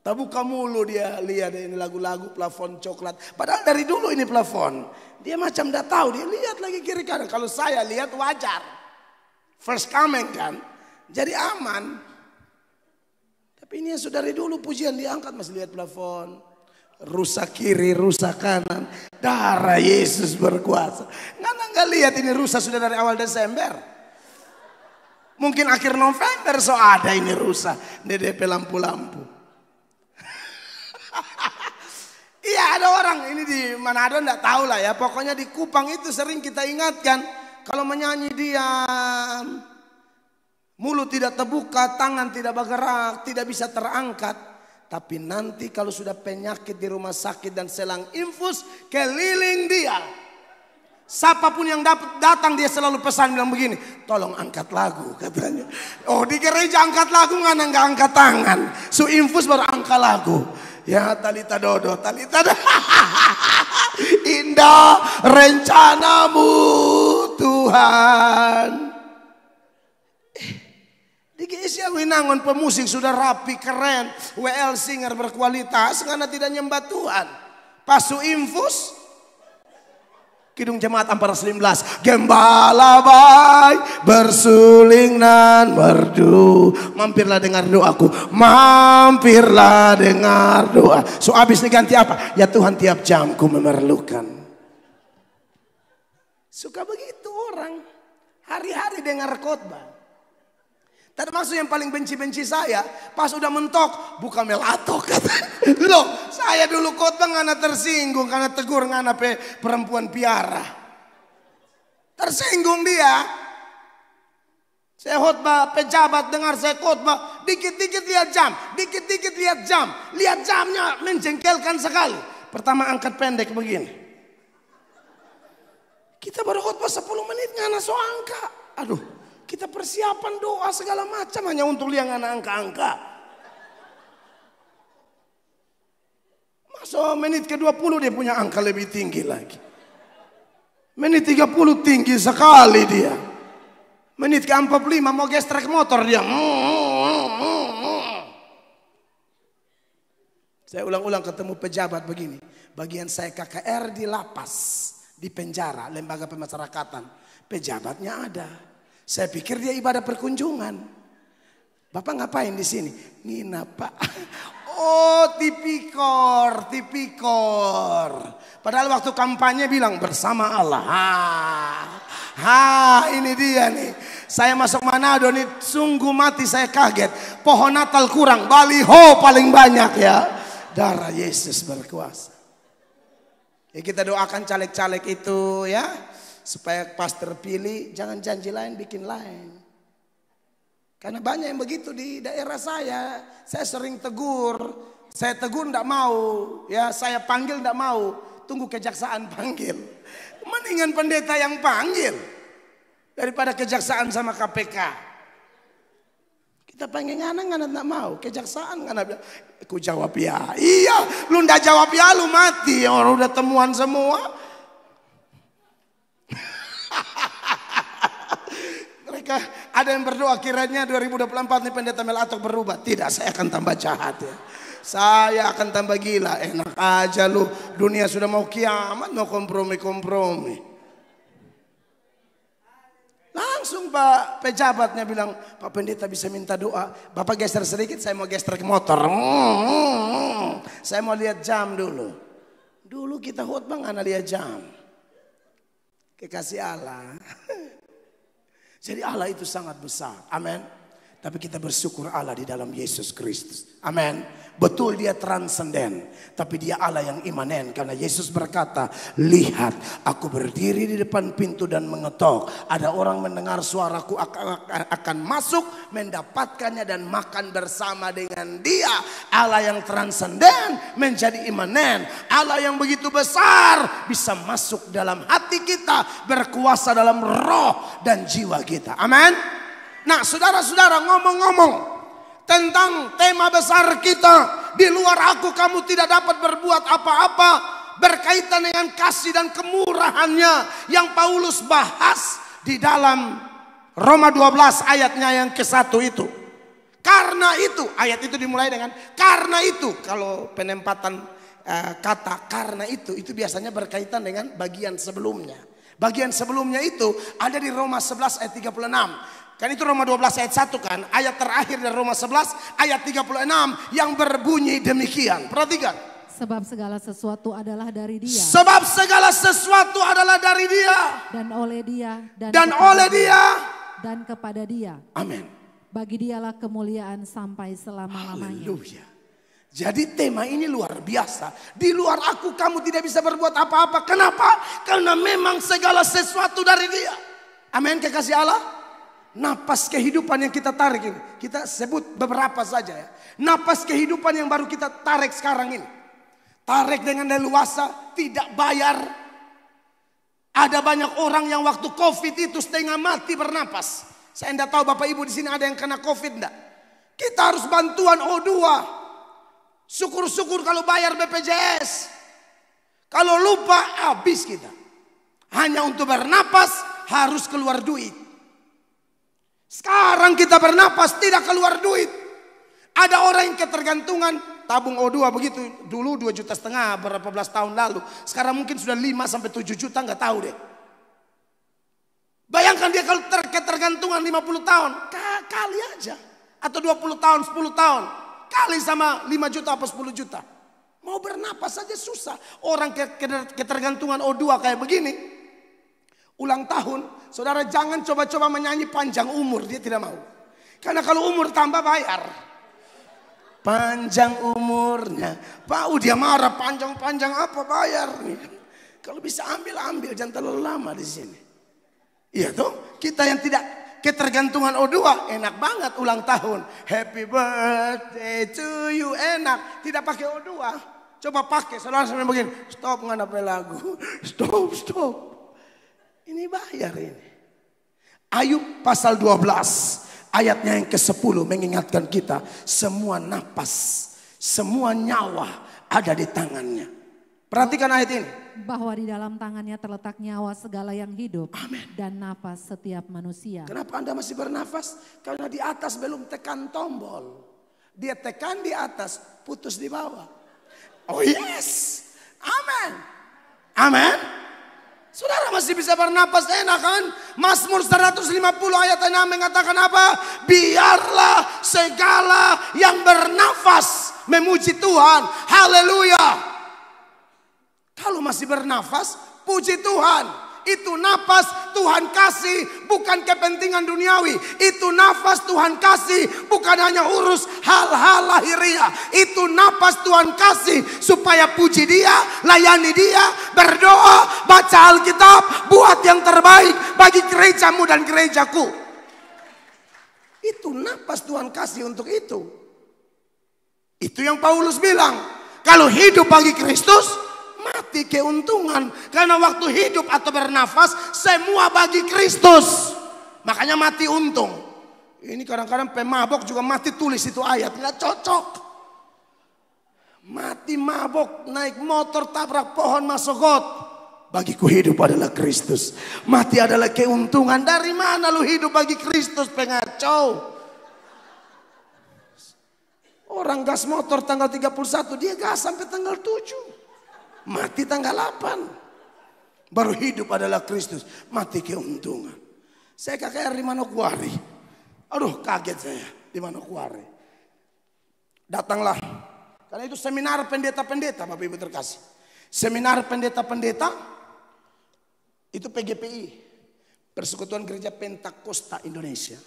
Terbuka mulu dia lihat ini lagu-lagu plafon coklat. Padahal dari dulu ini plafon. Dia macam tidak tahu, dia lihat lagi kiri kanan. Kalau saya lihat wajar. First coming kan. Jadi aman. Tapi ini yang sudah dari dulu pujian diangkat masih lihat plafon. Rusak kiri, rusak kanan. Darah Yesus berkuasa. Nggak nggak lihat ini rusak sudah dari awal Desember. Mungkin akhir November so ada ini rusak. DDP lampu-lampu. Iya ada orang ini di Manado enggak tahu lah ya. Pokoknya di Kupang itu sering kita ingatkan. Kalau menyanyi diam. Mulut tidak terbuka, tangan tidak bergerak, tidak bisa terangkat. Tapi nanti kalau sudah penyakit di rumah sakit dan selang infus keliling dia. Siapa pun yang dapat datang dia selalu pesan bilang begini, tolong angkat lagu katanya. Oh di gereja angkat lagu nggak nggak angkat tangan. Su infus baru angkat lagu. Ya talita dodo, talita dodo. Indah rencanamu Tuhan. Di GSI Winangon pemusik sudah rapi, keren. WL singer berkualitas karena tidak nyembah Tuhan. Pasu infus, Kidung Jemaat Ampara 19. Gembala baik bersuling nan merdu. Mampirlah dengar doaku. Mampirlah dengar doa. So habis ini ganti apa? Ya Tuhan tiap jamku memerlukan. Suka begitu orang. Hari-hari dengar khotbah. Termasuk yang paling benci-benci saya, pas udah mentok, bukan melato kata. Loh, saya dulu khotbah ngana tersinggung karena tegur ngana pe perempuan piara. Tersinggung dia. Saya khotbah pejabat dengar saya khotbah, dikit-dikit lihat jam, dikit-dikit lihat jam. Lihat jamnya menjengkelkan sekali. Pertama angkat pendek begini. Kita baru khotbah 10 menit ngana so angka. Aduh, kita persiapan doa segala macam hanya untuk liang anak angka-angka. Masa menit ke-20 dia punya angka lebih tinggi lagi. Menit 30 tinggi sekali dia. Menit ke-45 mau gestrek motor dia. Saya ulang-ulang ketemu pejabat begini. Bagian saya KKR di lapas, di penjara, lembaga pemasyarakatan. Pejabatnya ada. Saya pikir dia ibadah perkunjungan. Bapak ngapain di sini? Nginap pak. Oh tipikor, tipikor. Padahal waktu kampanye bilang bersama Allah. Ha, ha ini dia nih. Saya masuk Manado nih sungguh mati saya kaget. Pohon Natal kurang, baliho paling banyak ya. Darah Yesus berkuasa. Ya kita doakan caleg-caleg itu ya supaya pas terpilih jangan janji lain bikin lain. Karena banyak yang begitu di daerah saya. Saya sering tegur. Saya tegur tidak mau. Ya saya panggil tidak mau. Tunggu kejaksaan panggil. Mendingan pendeta yang panggil. Daripada kejaksaan sama KPK. Kita pengen ngana ngana nak mau. Kejaksaan ngana bilang. Ku jawab ya. Iya. Lu ndak jawab ya lu mati. Orang udah temuan semua. Mereka ada yang berdoa kiranya 2024 ini pendeta Melatok berubah. Tidak, saya akan tambah jahat ya. Saya akan tambah gila. Enak aja lu. Dunia sudah mau kiamat, mau kompromi-kompromi. Langsung Pak pejabatnya bilang, Pak Pendeta bisa minta doa. Bapak geser sedikit, saya mau geser ke motor. Hmm, saya mau lihat jam dulu. Dulu kita khutbah nggak lihat jam. Kekasih Allah. Jadi Allah itu sangat besar. Amin. Tapi kita bersyukur Allah di dalam Yesus Kristus. Amin. Betul dia transenden, tapi dia Allah yang imanen karena Yesus berkata, "Lihat, aku berdiri di depan pintu dan mengetok. Ada orang mendengar suaraku akan, masuk, mendapatkannya dan makan bersama dengan dia." Allah yang transenden menjadi imanen. Allah yang begitu besar bisa masuk dalam hati kita, berkuasa dalam roh dan jiwa kita. Amin. Nah, saudara-saudara ngomong-ngomong tentang tema besar kita. Di luar aku kamu tidak dapat berbuat apa-apa. Berkaitan dengan kasih dan kemurahannya yang Paulus bahas di dalam Roma 12 ayatnya yang ke satu itu. Karena itu, ayat itu dimulai dengan karena itu. Kalau penempatan uh, kata karena itu, itu biasanya berkaitan dengan bagian sebelumnya. Bagian sebelumnya itu ada di Roma 11 ayat 36. Kan itu Roma 12 ayat 1 kan. Ayat terakhir dari Roma 11 ayat 36 yang berbunyi demikian. Perhatikan. Sebab segala sesuatu adalah dari dia. Sebab segala sesuatu adalah dari dia. Dan oleh dia. Dan, dan oleh dia. Dan kepada dia. Amin. Bagi dialah kemuliaan sampai selama-lamanya. Haleluya. Jadi tema ini luar biasa. Di luar aku kamu tidak bisa berbuat apa-apa. Kenapa? Karena memang segala sesuatu dari dia. Amin kekasih Allah. Napas kehidupan yang kita tarik ini. Kita sebut beberapa saja ya. Napas kehidupan yang baru kita tarik sekarang ini. Tarik dengan leluasa, tidak bayar. Ada banyak orang yang waktu covid itu setengah mati bernapas. Saya tidak tahu Bapak Ibu di sini ada yang kena covid enggak. Kita harus bantuan O2. Syukur-syukur kalau bayar BPJS. Kalau lupa habis kita. Hanya untuk bernapas harus keluar duit. Sekarang kita bernapas tidak keluar duit. Ada orang yang ketergantungan tabung O2 begitu. Dulu 2 juta setengah berapa belas tahun lalu. Sekarang mungkin sudah 5 sampai 7 juta nggak tahu deh. Bayangkan dia kalau ter ketergantungan 50 tahun. Kali aja. Atau 20 tahun, 10 tahun. Kali sama 5 juta apa 10 juta. Mau bernapas saja susah. Orang ketergantungan O2 kayak begini. Ulang tahun Saudara jangan coba-coba menyanyi panjang umur, dia tidak mau. Karena kalau umur tambah bayar. Panjang umurnya. Pak, dia marah panjang-panjang apa bayar nih. Kalau bisa ambil, ambil. Jangan terlalu lama di sini. Iya tuh, kita yang tidak ketergantungan O2 enak banget ulang tahun. Happy birthday to you enak. Tidak pakai O2. Coba pakai, saudara sampai begini. Stop nggak lagu. Stop, stop. Ini bayar ini. Ayub pasal 12 ayatnya yang ke-10 mengingatkan kita semua napas, semua nyawa ada di tangannya. Perhatikan ayat ini. Bahwa di dalam tangannya terletak nyawa segala yang hidup Amen. dan napas setiap manusia. Kenapa Anda masih bernafas? Karena di atas belum tekan tombol. Dia tekan di atas, putus di bawah. Oh yes. Amin. Amin. Saudara masih bisa bernapas enak kan? Mazmur 150 ayat 6 mengatakan apa? Biarlah segala yang bernafas memuji Tuhan. Haleluya. Kalau masih bernafas, puji Tuhan. Itu nafas Tuhan kasih bukan kepentingan duniawi. Itu nafas Tuhan kasih bukan hanya urus hal-hal lahiriah. Itu nafas Tuhan kasih supaya puji dia, layani dia, berdoa, baca Alkitab, buat yang terbaik bagi gerejamu dan gerejaku. Itu nafas Tuhan kasih untuk itu. Itu yang Paulus bilang. Kalau hidup bagi Kristus, mati keuntungan. Karena waktu hidup atau bernafas semua bagi Kristus. Makanya mati untung. Ini kadang-kadang pemabok juga mati tulis itu ayat. Nggak cocok. Mati mabok, naik motor, tabrak pohon, masuk got. Bagiku hidup adalah Kristus. Mati adalah keuntungan. Dari mana lu hidup bagi Kristus pengacau? Orang gas motor tanggal 31, dia gas sampai tanggal 7. Mati tanggal 8. Baru hidup adalah Kristus. Mati keuntungan. Saya KKR di Manokwari. Aduh kaget saya di Manokwari. Datanglah. Karena itu seminar pendeta-pendeta Bapak Ibu terkasih. Seminar pendeta-pendeta itu PGPI. Persekutuan Gereja Pentakosta Indonesia.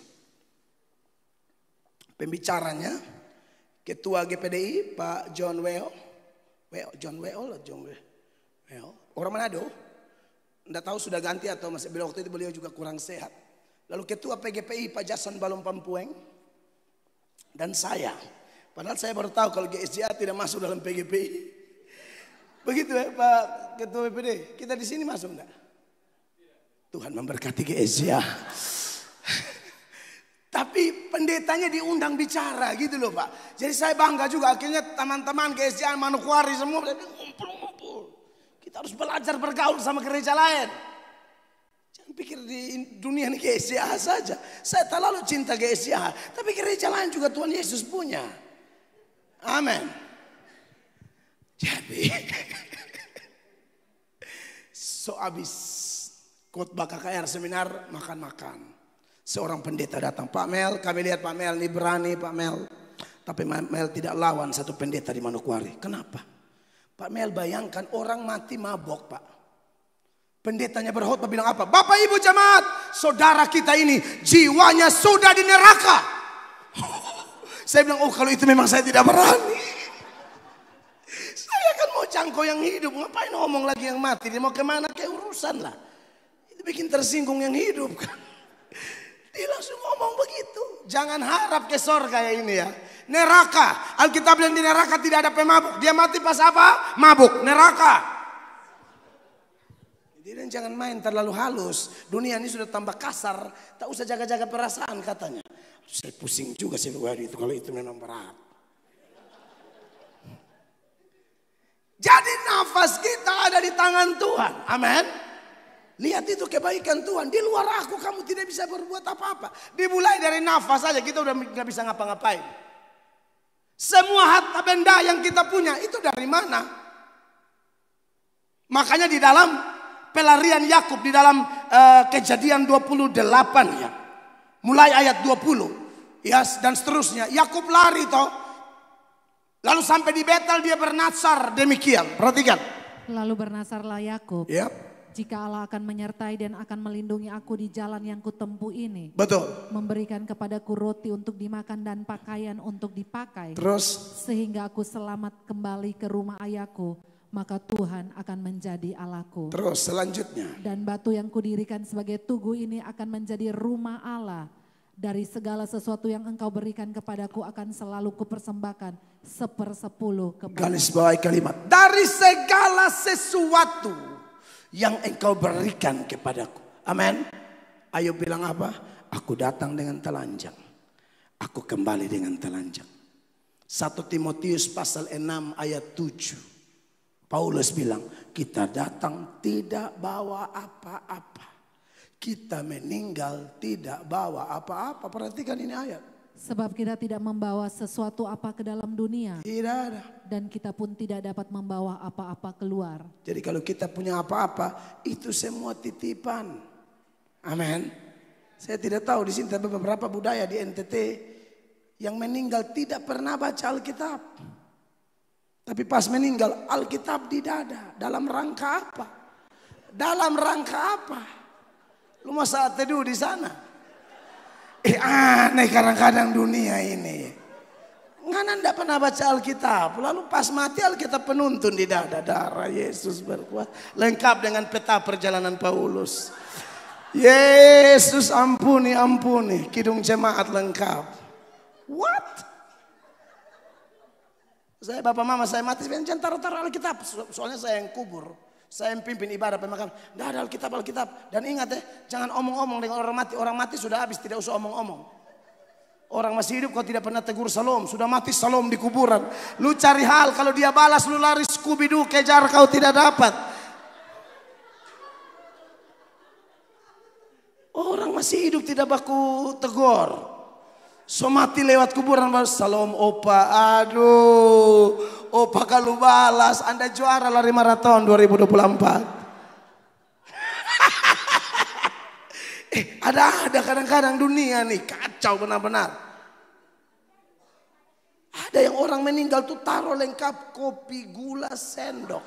Pembicaranya Ketua GPDI Pak John Weo. Weo John Weo lah John. Weo. Orang Manado. Tidak tahu sudah ganti atau masih beliau waktu itu beliau juga kurang sehat. Lalu Ketua PGPI Pak Jason Balong Pampueng. Dan saya. Padahal saya baru tahu kalau GSJA tidak masuk dalam PGPI. Begitu ya Pak Ketua PPD. Kita di sini masuk enggak? Tuhan memberkati GSJA. Tapi pendetanya diundang bicara gitu loh Pak. Jadi saya bangga juga akhirnya teman-teman GSJA Manokwari semua ngumpul-ngumpul. Kita harus belajar bergaul sama gereja lain. Jangan pikir di dunia ini GSJA saja. Saya terlalu cinta GSJA. Tapi gereja lain juga Tuhan Yesus punya. Amin. Jadi so abis khotbah KKR seminar makan-makan. Seorang pendeta datang, Pak Mel, kami lihat Pak Mel ini berani Pak Mel. Tapi Mel tidak lawan satu pendeta di Manokwari. Kenapa? Pak Mel bayangkan orang mati mabok Pak. Pendetanya berkhotbah bilang apa? Bapak Ibu jemaat, saudara kita ini jiwanya sudah di neraka. Saya bilang, oh kalau itu memang saya tidak berani. Saya kan mau cangkau yang hidup, ngapain ngomong lagi yang mati? Dia mau ke mana? Kayak urusan lah. Itu bikin tersinggung yang hidup kan. Dia langsung ngomong begitu. Jangan harap ke sorga ya ini ya. Neraka. Alkitab bilang di neraka tidak ada pemabuk. Dia mati pas apa? Mabuk. Neraka. Jadi jangan main terlalu halus. Dunia ini sudah tambah kasar. Tak usah jaga-jaga perasaan katanya. Saya pusing juga sih itu kalau itu memang berat. Jadi nafas kita ada di tangan Tuhan. Amin. Lihat itu kebaikan Tuhan. Di luar aku kamu tidak bisa berbuat apa-apa. Dimulai dari nafas saja kita udah nggak bisa ngapa-ngapain. Semua harta benda yang kita punya itu dari mana? Makanya di dalam pelarian Yakub di dalam uh, kejadian 28 ya. Mulai ayat 20 ya dan seterusnya. Yakub lari toh. Lalu sampai di Betel dia bernasar demikian. Perhatikan. Lalu bernasarlah Yakub. Yep. Jika Allah akan menyertai dan akan melindungi aku di jalan yang kutempuh ini. Betul. Memberikan kepadaku roti untuk dimakan dan pakaian untuk dipakai. Terus. Sehingga aku selamat kembali ke rumah ayahku. Maka Tuhan akan menjadi Allahku. Terus selanjutnya. Dan batu yang kudirikan sebagai tugu ini akan menjadi rumah Allah. Dari segala sesuatu yang engkau berikan kepadaku akan selalu kupersembahkan sepersepuluh kepada. Garis bawah kalimat. Dari segala sesuatu yang engkau berikan kepadaku. Amin. Ayo bilang apa? Aku datang dengan telanjang. Aku kembali dengan telanjang. 1 Timotius pasal 6 ayat 7. Paulus bilang, kita datang tidak bawa apa-apa. Kita meninggal tidak bawa apa-apa. Perhatikan ini ayat. Sebab kita tidak membawa sesuatu apa ke dalam dunia. Tidak ada. Dan kita pun tidak dapat membawa apa-apa keluar. Jadi kalau kita punya apa-apa, itu semua titipan. Amin. Saya tidak tahu di sini tapi beberapa budaya di NTT yang meninggal tidak pernah baca Alkitab. Tapi pas meninggal Alkitab di dada. Dalam rangka apa? Dalam rangka apa? Lu mau saat teduh di sana? Eh aneh kadang-kadang dunia ini. Ngana ndak pernah baca Alkitab. Lalu pas mati Alkitab penuntun di dada. Darah Yesus berkuat. Lengkap dengan peta perjalanan Paulus. Yesus ampuni, ampuni. Kidung jemaat lengkap. What? Saya bapak mama saya mati. Jangan taruh-taruh Alkitab. Soalnya saya yang kubur. Saya yang pimpin ibadah pemakaman. Tidak ada Alkitab, Alkitab. Dan ingat ya, jangan omong-omong dengan orang mati. Orang mati sudah habis, tidak usah omong-omong. Orang masih hidup kau tidak pernah tegur Salom. Sudah mati Salom di kuburan. Lu cari hal. Kalau dia balas lu lari Scooby-Doo kejar kau tidak dapat. Orang masih hidup tidak baku tegur. So mati lewat kuburan baru Salom opa. Aduh. Opa kalau balas Anda juara lari maraton 2024. Eh, ada ada kadang-kadang dunia nih kacau benar-benar. Ada yang orang meninggal tuh taruh lengkap kopi, gula, sendok.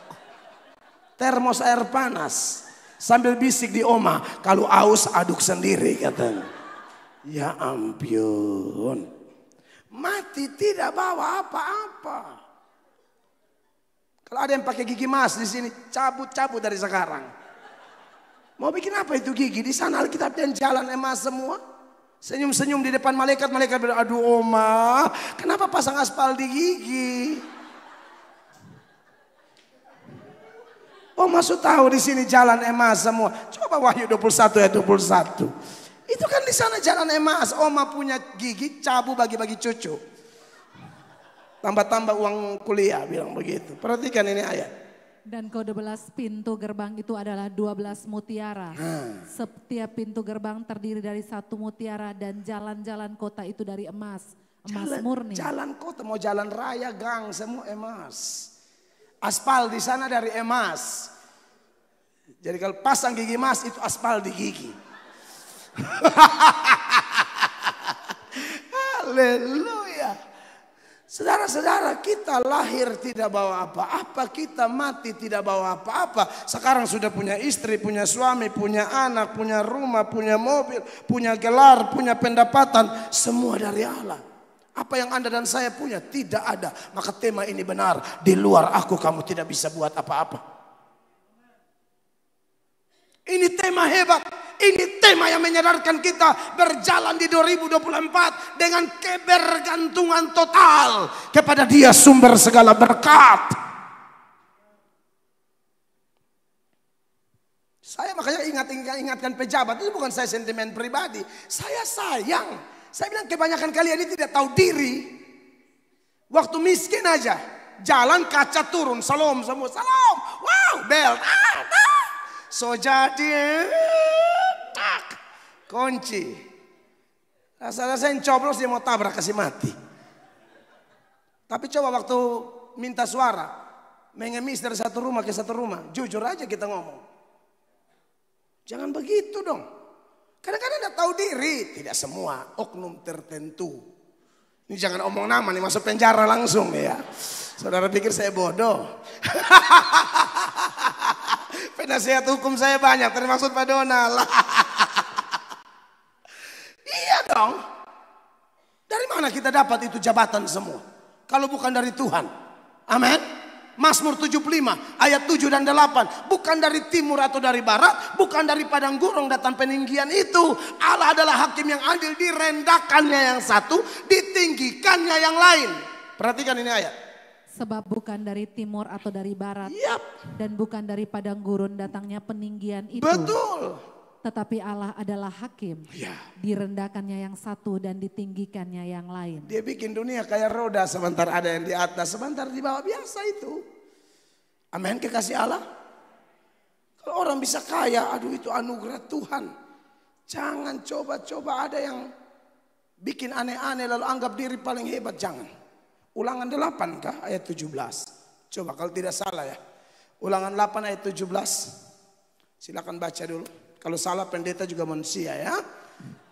Termos air panas. Sambil bisik di oma, kalau aus aduk sendiri katanya. Ya ampun. Mati tidak bawa apa-apa. Kalau ada yang pakai gigi emas di sini, cabut-cabut dari sekarang. Mau bikin apa itu gigi? Di sana Alkitab dan jalan emas semua. Senyum-senyum di depan malaikat, malaikat aduh oma, kenapa pasang aspal di gigi? Oh masuk tahu di sini jalan emas semua. Coba Wahyu 21 ayat 21. Itu kan di sana jalan emas. Oma punya gigi cabu bagi-bagi cucu. Tambah-tambah uang kuliah bilang begitu. Perhatikan ini ayat. Dan kode belas pintu gerbang itu adalah 12 mutiara. Hmm. Setiap pintu gerbang terdiri dari satu mutiara dan jalan-jalan kota itu dari emas. Emas jalan, murni. Jalan kota mau jalan raya, gang semua emas. Aspal di sana dari emas. Jadi kalau pasang gigi emas itu aspal di gigi. Haleluya. Saudara-saudara kita lahir tidak bawa apa-apa, kita mati tidak bawa apa-apa. Sekarang sudah punya istri, punya suami, punya anak, punya rumah, punya mobil, punya gelar, punya pendapatan. Semua dari Allah. Apa yang Anda dan saya punya tidak ada. Maka tema ini benar. Di luar aku kamu tidak bisa buat apa-apa. Ini tema hebat. Ini tema yang menyadarkan kita berjalan di 2024 dengan kebergantungan total kepada Dia sumber segala berkat. Saya makanya ingat, ingat ingatkan pejabat itu bukan saya sentimen pribadi. Saya sayang. Saya bilang kebanyakan kalian ini tidak tahu diri. Waktu miskin aja, jalan kaca turun, salam semua, salam, wow, bel, ah, ah. So jadi kunci. Rasa-rasa yang coblos dia mau tabrak kasih mati. Tapi coba waktu minta suara, mengemis dari satu rumah ke satu rumah, jujur aja kita ngomong. Jangan begitu dong. Kadang-kadang tidak tahu diri, tidak semua oknum tertentu. Ini jangan omong nama nih masuk penjara langsung ya. Saudara pikir saya bodoh. Penasihat hukum saya banyak, termasuk Pak Donald. dong. Dari mana kita dapat itu jabatan semua? Kalau bukan dari Tuhan. Amin. Mazmur 75 ayat 7 dan 8. Bukan dari timur atau dari barat. Bukan dari padang gurung datang peninggian itu. Allah adalah hakim yang adil. Direndahkannya yang satu. Ditinggikannya yang lain. Perhatikan ini ayat. Sebab bukan dari timur atau dari barat. Yep. Dan bukan dari padang gurun datangnya peninggian itu. Betul. Tetapi Allah adalah hakim. Ya. Direndahkannya yang satu dan ditinggikannya yang lain. Dia bikin dunia kayak roda sebentar ada yang di atas, sebentar di bawah biasa itu. Amin kekasih Allah. Kalau orang bisa kaya, aduh itu anugerah Tuhan. Jangan coba-coba ada yang bikin aneh-aneh lalu anggap diri paling hebat, jangan. Ulangan 8 kah ayat 17? Coba kalau tidak salah ya. Ulangan 8 ayat 17. Silakan baca dulu. Kalau salah pendeta juga manusia ya.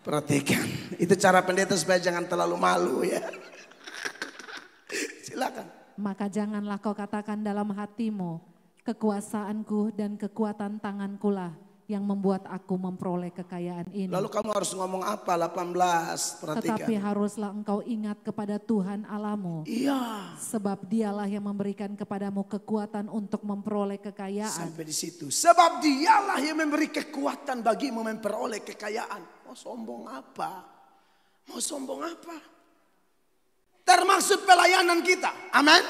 Perhatikan. Itu cara pendeta supaya jangan terlalu malu ya. Silakan. Maka janganlah kau katakan dalam hatimu, kekuasaanku dan kekuatan tanganku lah yang membuat aku memperoleh kekayaan ini. Lalu kamu harus ngomong apa 18 perhatikan. Tetapi haruslah engkau ingat kepada Tuhan Alamu. Iya. Sebab dialah yang memberikan kepadamu kekuatan untuk memperoleh kekayaan. Sampai di situ. Sebab dialah yang memberi kekuatan bagimu memperoleh kekayaan. Mau sombong apa? Mau sombong apa? Termasuk pelayanan kita. Amin.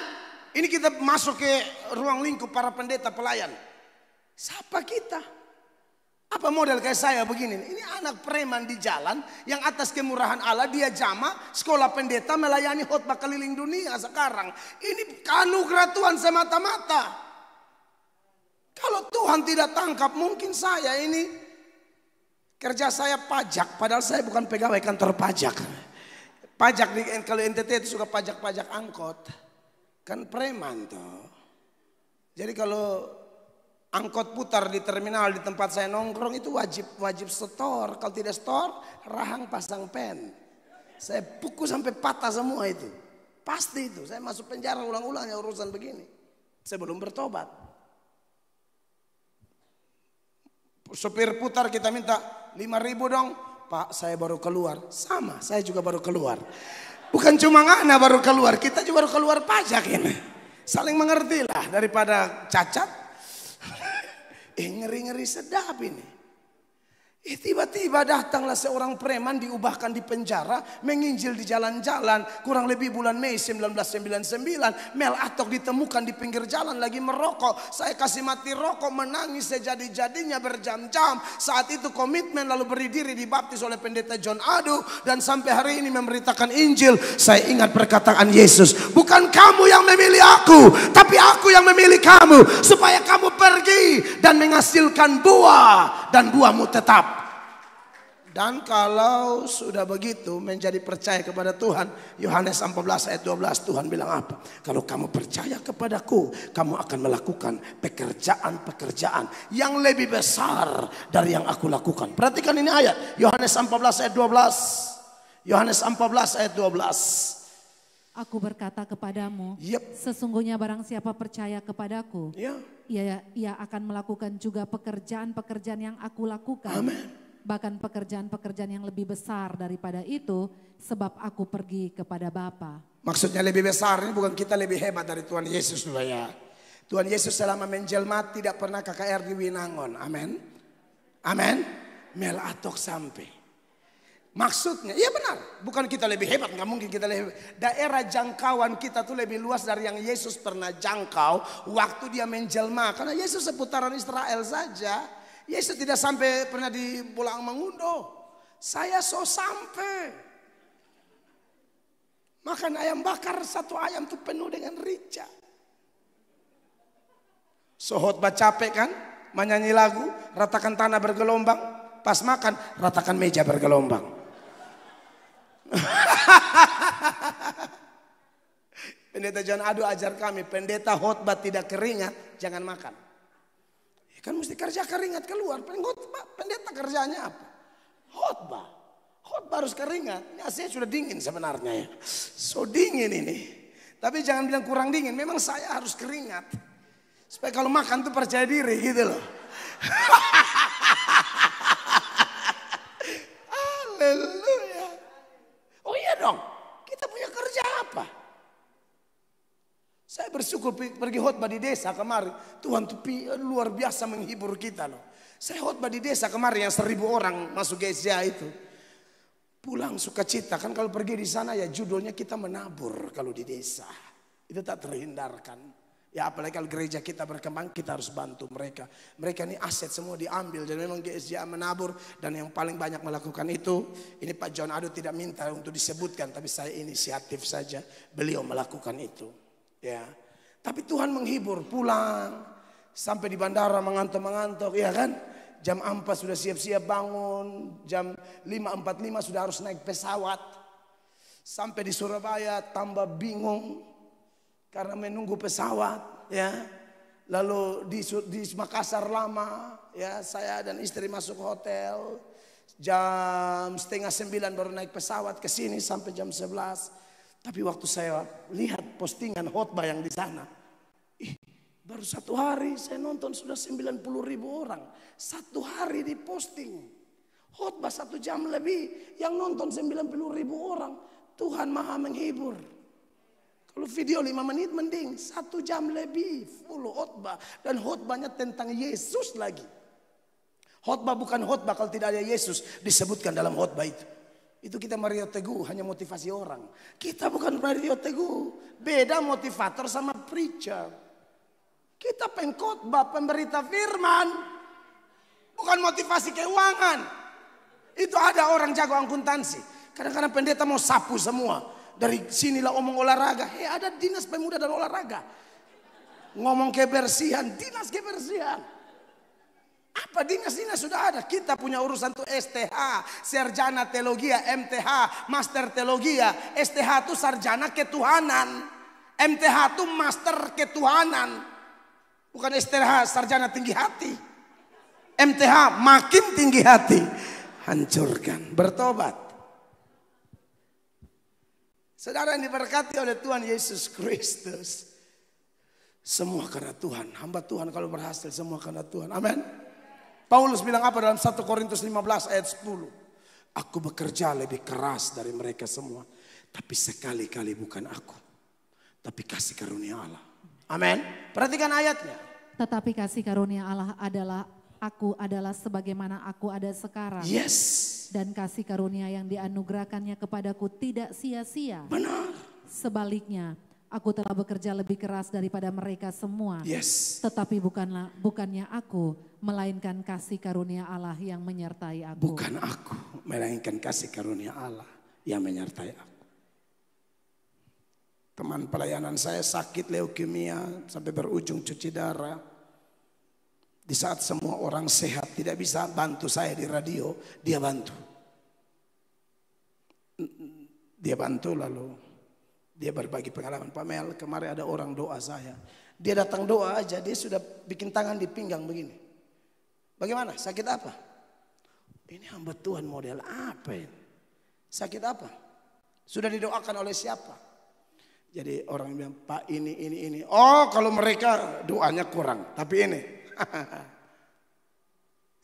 Ini kita masuk ke ruang lingkup para pendeta pelayan. Siapa kita? Apa model kayak saya begini? Ini anak preman di jalan yang atas kemurahan Allah dia jama sekolah pendeta melayani khotbah keliling dunia sekarang. Ini anugerah Tuhan semata-mata. Kalau Tuhan tidak tangkap mungkin saya ini kerja saya pajak padahal saya bukan pegawai kantor pajak. Pajak di kalau NTT itu suka pajak-pajak angkot. Kan preman tuh. Jadi kalau angkot putar di terminal di tempat saya nongkrong itu wajib wajib setor. Kalau tidak setor, rahang pasang pen. Saya pukul sampai patah semua itu. Pasti itu. Saya masuk penjara ulang-ulang ya urusan begini. Saya belum bertobat. Sopir putar kita minta 5 ribu dong. Pak saya baru keluar. Sama saya juga baru keluar. Bukan cuma anak baru keluar. Kita juga baru keluar pajak ini. Saling mengerti lah daripada cacat Eh ngeri-ngeri sedap ini. Eh tiba-tiba datanglah seorang preman diubahkan di penjara, menginjil di jalan-jalan, kurang lebih bulan Mei 1999, Mel Atok ditemukan di pinggir jalan lagi merokok. Saya kasih mati rokok, menangis sejadi-jadinya berjam-jam. Saat itu komitmen lalu beri diri dibaptis oleh pendeta John Adu dan sampai hari ini memberitakan Injil. Saya ingat perkataan Yesus, bukan kamu yang memilih aku, tapi aku yang memilih kamu supaya kamu pergi dan menghasilkan buah dan buahmu tetap dan kalau sudah begitu menjadi percaya kepada Tuhan, Yohanes 14 ayat 12 Tuhan bilang apa? Kalau kamu percaya kepadaku, kamu akan melakukan pekerjaan-pekerjaan yang lebih besar dari yang aku lakukan. Perhatikan ini ayat, Yohanes 14 ayat 12. Yohanes 14 ayat 12. Aku berkata kepadamu, yep. sesungguhnya barang siapa percaya kepadaku, yeah. ia, ia akan melakukan juga pekerjaan-pekerjaan yang aku lakukan. Amen bahkan pekerjaan-pekerjaan yang lebih besar daripada itu sebab aku pergi kepada Bapa. Maksudnya lebih besar ini bukan kita lebih hebat dari Tuhan Yesus dulu ya. Tuhan Yesus selama menjelma tidak pernah KKR di Winangon. Amin. Amin. Melatok sampai. Maksudnya, iya benar. Bukan kita lebih hebat, nggak mungkin kita lebih. Daerah jangkauan kita tuh lebih luas dari yang Yesus pernah jangkau waktu dia menjelma. Karena Yesus seputaran Israel saja. Yesus tidak sampai pernah di Pulang Mengundo. Saya so sampai. Makan ayam bakar satu ayam tuh penuh dengan rica. Sohot capek kan? Menyanyi lagu, ratakan tanah bergelombang. Pas makan, ratakan meja bergelombang. pendeta John Adu ajar kami, pendeta khotbah tidak keringat, jangan makan. Kan mesti kerja keringat keluar. Pendeta kerjanya apa? Khotbah. Khotbah harus keringat. Ini AC sudah dingin sebenarnya ya. So dingin ini. Tapi jangan bilang kurang dingin. Memang saya harus keringat. Supaya kalau makan tuh percaya diri gitu loh. Haleluya. Oh iya dong. Kita punya kerja apa? Saya bersyukur pergi khotbah di desa kemarin. Tuhan tuh luar biasa menghibur kita loh. Saya khotbah di desa kemarin yang seribu orang masuk GSJ itu. Pulang sukacita kan kalau pergi di sana ya judulnya kita menabur kalau di desa. Itu tak terhindarkan. Ya apalagi kalau gereja kita berkembang kita harus bantu mereka. Mereka ini aset semua diambil dan memang GSJ menabur dan yang paling banyak melakukan itu ini Pak John Ado tidak minta untuk disebutkan tapi saya inisiatif saja beliau melakukan itu. Ya. Tapi Tuhan menghibur, pulang sampai di bandara mengantuk-mengantuk, ya kan? Jam 4 sudah siap-siap bangun, jam 5.45 sudah harus naik pesawat. Sampai di Surabaya tambah bingung karena menunggu pesawat, ya. Lalu di, di Makassar lama, ya saya dan istri masuk hotel. Jam setengah sembilan baru naik pesawat ke sini sampai jam 11. Tapi waktu saya lihat postingan khotbah yang di sana, ih, baru satu hari saya nonton sudah 90 ribu orang. Satu hari di posting. Khotbah satu jam lebih, yang nonton 90 ribu orang. Tuhan maha menghibur. Kalau video lima menit mending, satu jam lebih full khotbah. Dan khotbahnya tentang Yesus lagi. Khotbah bukan khotbah kalau tidak ada Yesus disebutkan dalam khotbah itu. Itu kita Mario Teguh hanya motivasi orang. Kita bukan Mario Teguh. Beda motivator sama preacher. Kita pengkhotbah pemberita firman. Bukan motivasi keuangan. Itu ada orang jago akuntansi. Kadang-kadang pendeta mau sapu semua. Dari sinilah omong olahraga. Hei ada dinas pemuda dan olahraga. Ngomong kebersihan, dinas kebersihan. Apa dinas-dinas sudah ada? Kita punya urusan tuh STH, Sarjana Teologia, MTH, Master Teologia. STH itu sarjana ketuhanan. MTH itu Master Ketuhanan. Bukan STH, sarjana tinggi hati. MTH makin tinggi hati. Hancurkan, bertobat. Saudara yang diberkati oleh Tuhan Yesus Kristus. Semua karena Tuhan. Hamba Tuhan kalau berhasil semua karena Tuhan. Amin. Paulus bilang apa dalam 1 Korintus 15 ayat 10. Aku bekerja lebih keras dari mereka semua. Tapi sekali-kali bukan aku. Tapi kasih karunia Allah. Amin. Perhatikan ayatnya. Tetapi kasih karunia Allah adalah aku adalah sebagaimana aku ada sekarang. Yes. Dan kasih karunia yang dianugerahkannya kepadaku tidak sia-sia. Benar. Sebaliknya, aku telah bekerja lebih keras daripada mereka semua. Yes. Tetapi bukanlah bukannya aku, melainkan kasih karunia Allah yang menyertai aku. Bukan aku, melainkan kasih karunia Allah yang menyertai aku. Teman pelayanan saya sakit leukemia sampai berujung cuci darah. Di saat semua orang sehat tidak bisa bantu saya di radio, dia bantu. Dia bantu lalu dia berbagi pengalaman. Pak kemarin ada orang doa saya. Dia datang doa aja, dia sudah bikin tangan di pinggang begini. Bagaimana? Sakit apa? Ini hamba Tuhan model apa ini? Sakit apa? Sudah didoakan oleh siapa? Jadi orang bilang, Pak ini, ini, ini. Oh kalau mereka doanya kurang. Tapi ini.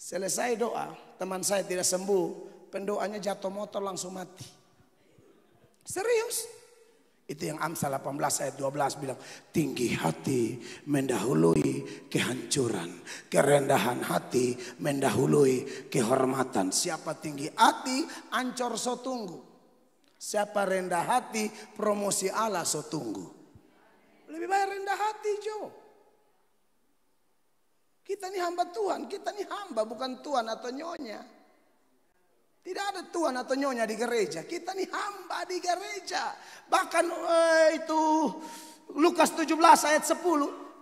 Selesai doa, teman saya tidak sembuh. Pendoanya jatuh motor langsung mati. Serius. Itu yang Amsal 18 ayat 12 bilang. Tinggi hati mendahului kehancuran. Kerendahan hati mendahului kehormatan. Siapa tinggi hati, ancor so tunggu. Siapa rendah hati, promosi Allah so tunggu. Lebih baik rendah hati Jo. Kita ini hamba Tuhan, kita ini hamba bukan Tuhan atau nyonya. Tidak ada Tuhan atau nyonya di gereja, kita ini hamba di gereja. Bahkan eh, itu Lukas 17 ayat 10,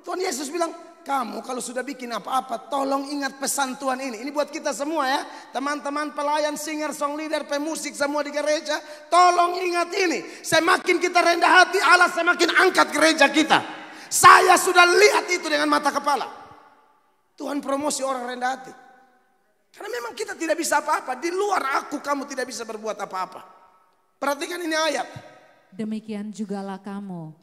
Tuhan Yesus bilang, kamu kalau sudah bikin apa-apa tolong ingat pesan Tuhan ini. Ini buat kita semua ya. Teman-teman pelayan, singer, song leader, pemusik semua di gereja. Tolong ingat ini. Semakin kita rendah hati Allah semakin angkat gereja kita. Saya sudah lihat itu dengan mata kepala. Tuhan promosi orang rendah hati. Karena memang kita tidak bisa apa-apa. Di luar aku kamu tidak bisa berbuat apa-apa. Perhatikan ini ayat. Demikian jugalah kamu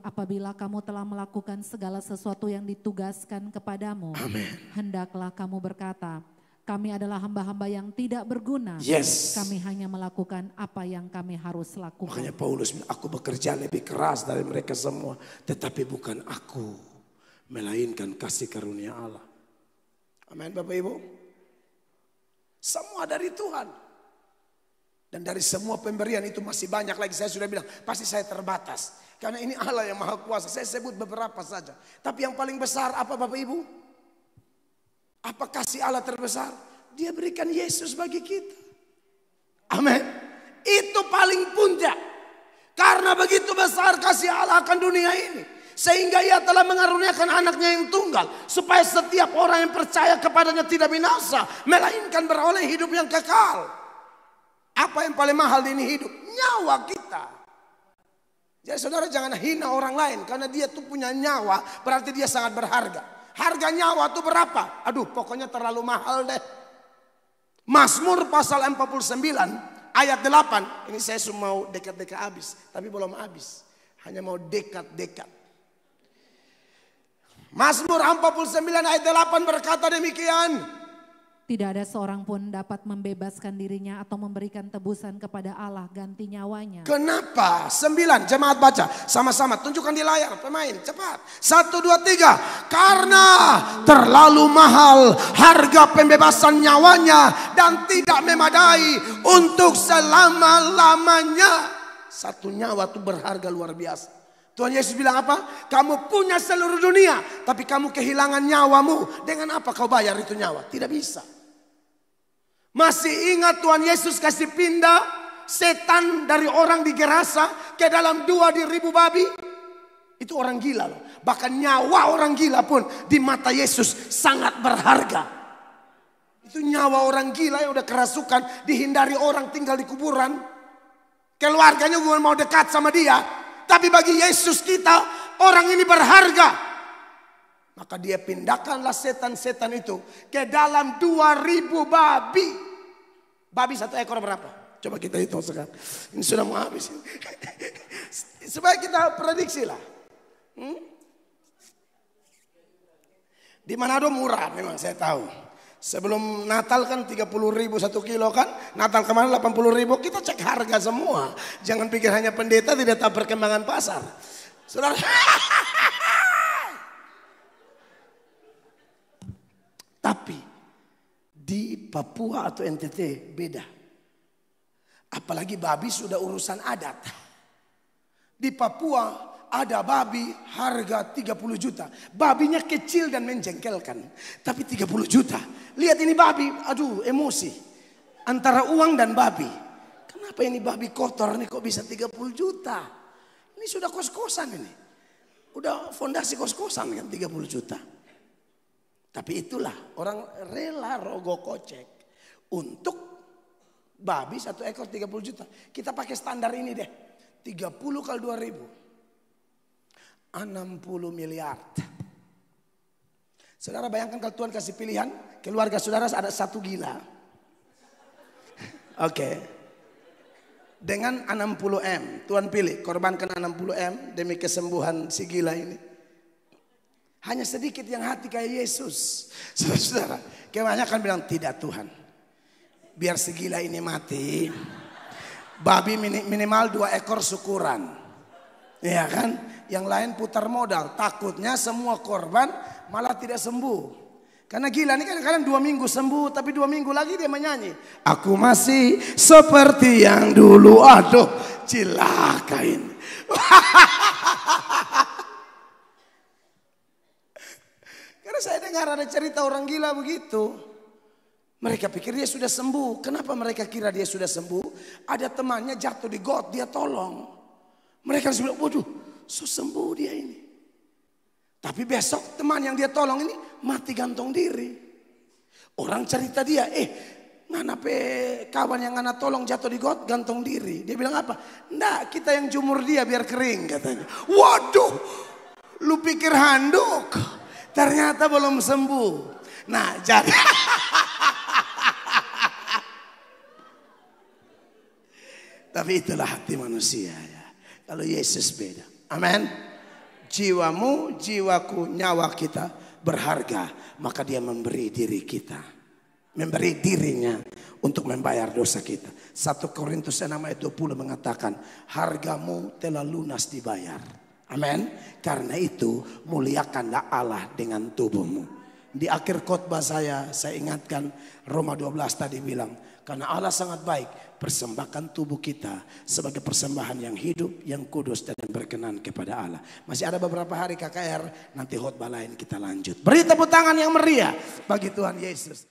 apabila kamu telah melakukan segala sesuatu yang ditugaskan kepadamu, Amen. hendaklah kamu berkata, kami adalah hamba-hamba yang tidak berguna. Yes. Kami hanya melakukan apa yang kami harus lakukan. Makanya Paulus aku bekerja lebih keras dari mereka semua. Tetapi bukan aku. Melainkan kasih karunia Allah. Amin Bapak Ibu. Semua dari Tuhan. Dan dari semua pemberian itu masih banyak lagi. Saya sudah bilang pasti saya terbatas. Karena ini Allah yang maha kuasa. Saya sebut beberapa saja. Tapi yang paling besar apa Bapak Ibu? Apa kasih Allah terbesar? Dia berikan Yesus bagi kita. Amin. Itu paling puncak. Karena begitu besar kasih Allah akan dunia ini. Sehingga ia telah mengaruniakan anaknya yang tunggal. Supaya setiap orang yang percaya kepadanya tidak binasa. Melainkan beroleh hidup yang kekal. Apa yang paling mahal di ini hidup? Nyawa kita. Jadi saudara jangan hina orang lain karena dia tuh punya nyawa berarti dia sangat berharga. Harga nyawa tuh berapa? Aduh pokoknya terlalu mahal deh. Mazmur pasal 49 ayat 8. Ini saya mau dekat-dekat habis. Tapi belum habis. Hanya mau dekat-dekat. Mazmur 49 ayat 8 berkata demikian. Tidak ada seorang pun dapat membebaskan dirinya atau memberikan tebusan kepada Allah ganti nyawanya. Kenapa? Sembilan, jemaat baca. Sama-sama, tunjukkan di layar pemain, cepat. Satu, dua, tiga. Karena terlalu mahal harga pembebasan nyawanya dan tidak memadai untuk selama-lamanya. Satu nyawa itu berharga luar biasa. Tuhan Yesus bilang apa? Kamu punya seluruh dunia, tapi kamu kehilangan nyawamu. Dengan apa kau bayar itu nyawa? Tidak bisa. Masih ingat Tuhan Yesus kasih pindah setan dari orang di Gerasa ke dalam dua di ribu babi? Itu orang gila loh. Bahkan nyawa orang gila pun di mata Yesus sangat berharga. Itu nyawa orang gila yang udah kerasukan, dihindari orang tinggal di kuburan. Keluarganya bukan mau dekat sama dia. Tapi bagi Yesus kita, orang ini berharga. Maka dia pindahkanlah setan-setan itu ke dalam 2000 babi. Babi satu ekor berapa? Coba kita hitung sekarang. Ini sudah mau habis. Supaya kita prediksi lah. Hmm? Di Manado murah memang saya tahu. Sebelum Natal kan 30 ribu satu kilo kan. Natal kemarin 80 ribu. Kita cek harga semua. Jangan pikir hanya pendeta tidak tahu perkembangan pasar. Saudara. Tapi di Papua atau NTT beda. Apalagi babi sudah urusan adat. Di Papua ada babi harga 30 juta. Babinya kecil dan menjengkelkan. Tapi 30 juta. Lihat ini babi, aduh emosi. Antara uang dan babi. Kenapa ini babi kotor nih kok bisa 30 juta? Ini sudah kos-kosan ini. Udah fondasi kos-kosan kan 30 juta. Tapi itulah orang rela rogo kocek. Untuk babi satu ekor 30 juta. Kita pakai standar ini deh. 30 kali 2 ribu. 60 miliar. Saudara bayangkan kalau Tuhan kasih pilihan, keluarga saudara ada satu gila. Oke. Okay. Dengan 60 M, Tuhan pilih korbankan 60 M demi kesembuhan si gila ini. Hanya sedikit yang hati kayak Yesus. Saudara-saudara, kebanyakan bilang tidak Tuhan. Biar si gila ini mati. Babi minimal dua ekor syukuran. Iya kan? Yang lain putar modal. Takutnya semua korban malah tidak sembuh. Karena gila ini kadang-kadang dua minggu sembuh, tapi dua minggu lagi dia menyanyi. Aku masih seperti yang dulu. Aduh, cilaka ini. Karena saya dengar ada cerita orang gila begitu. Mereka pikir dia sudah sembuh. Kenapa mereka kira dia sudah sembuh? Ada temannya jatuh di got, dia tolong. Mereka bilang, waduh, so sembuh dia ini. Tapi besok teman yang dia tolong ini mati gantung diri. Orang cerita dia, eh ngana pe kawan yang ngana tolong jatuh di got gantung diri. Dia bilang apa? Nggak, kita yang jumur dia biar kering katanya. Waduh, lu pikir handuk. Ternyata belum sembuh. Nah jadi. Tapi itulah hati manusia ya. Kalau Yesus beda. Amin. Jiwamu, jiwaku, nyawa kita berharga. Maka dia memberi diri kita. Memberi dirinya untuk membayar dosa kita. 1 Korintus 6 ayat 20 mengatakan. Hargamu telah lunas dibayar. Amin. Karena itu muliakanlah Allah dengan tubuhmu. Di akhir khotbah saya, saya ingatkan Roma 12 tadi bilang. Karena Allah sangat baik, persembahkan tubuh kita sebagai persembahan yang hidup, yang kudus dan yang berkenan kepada Allah. Masih ada beberapa hari KKR, nanti khotbah lain kita lanjut. Beri tepuk tangan yang meriah bagi Tuhan Yesus.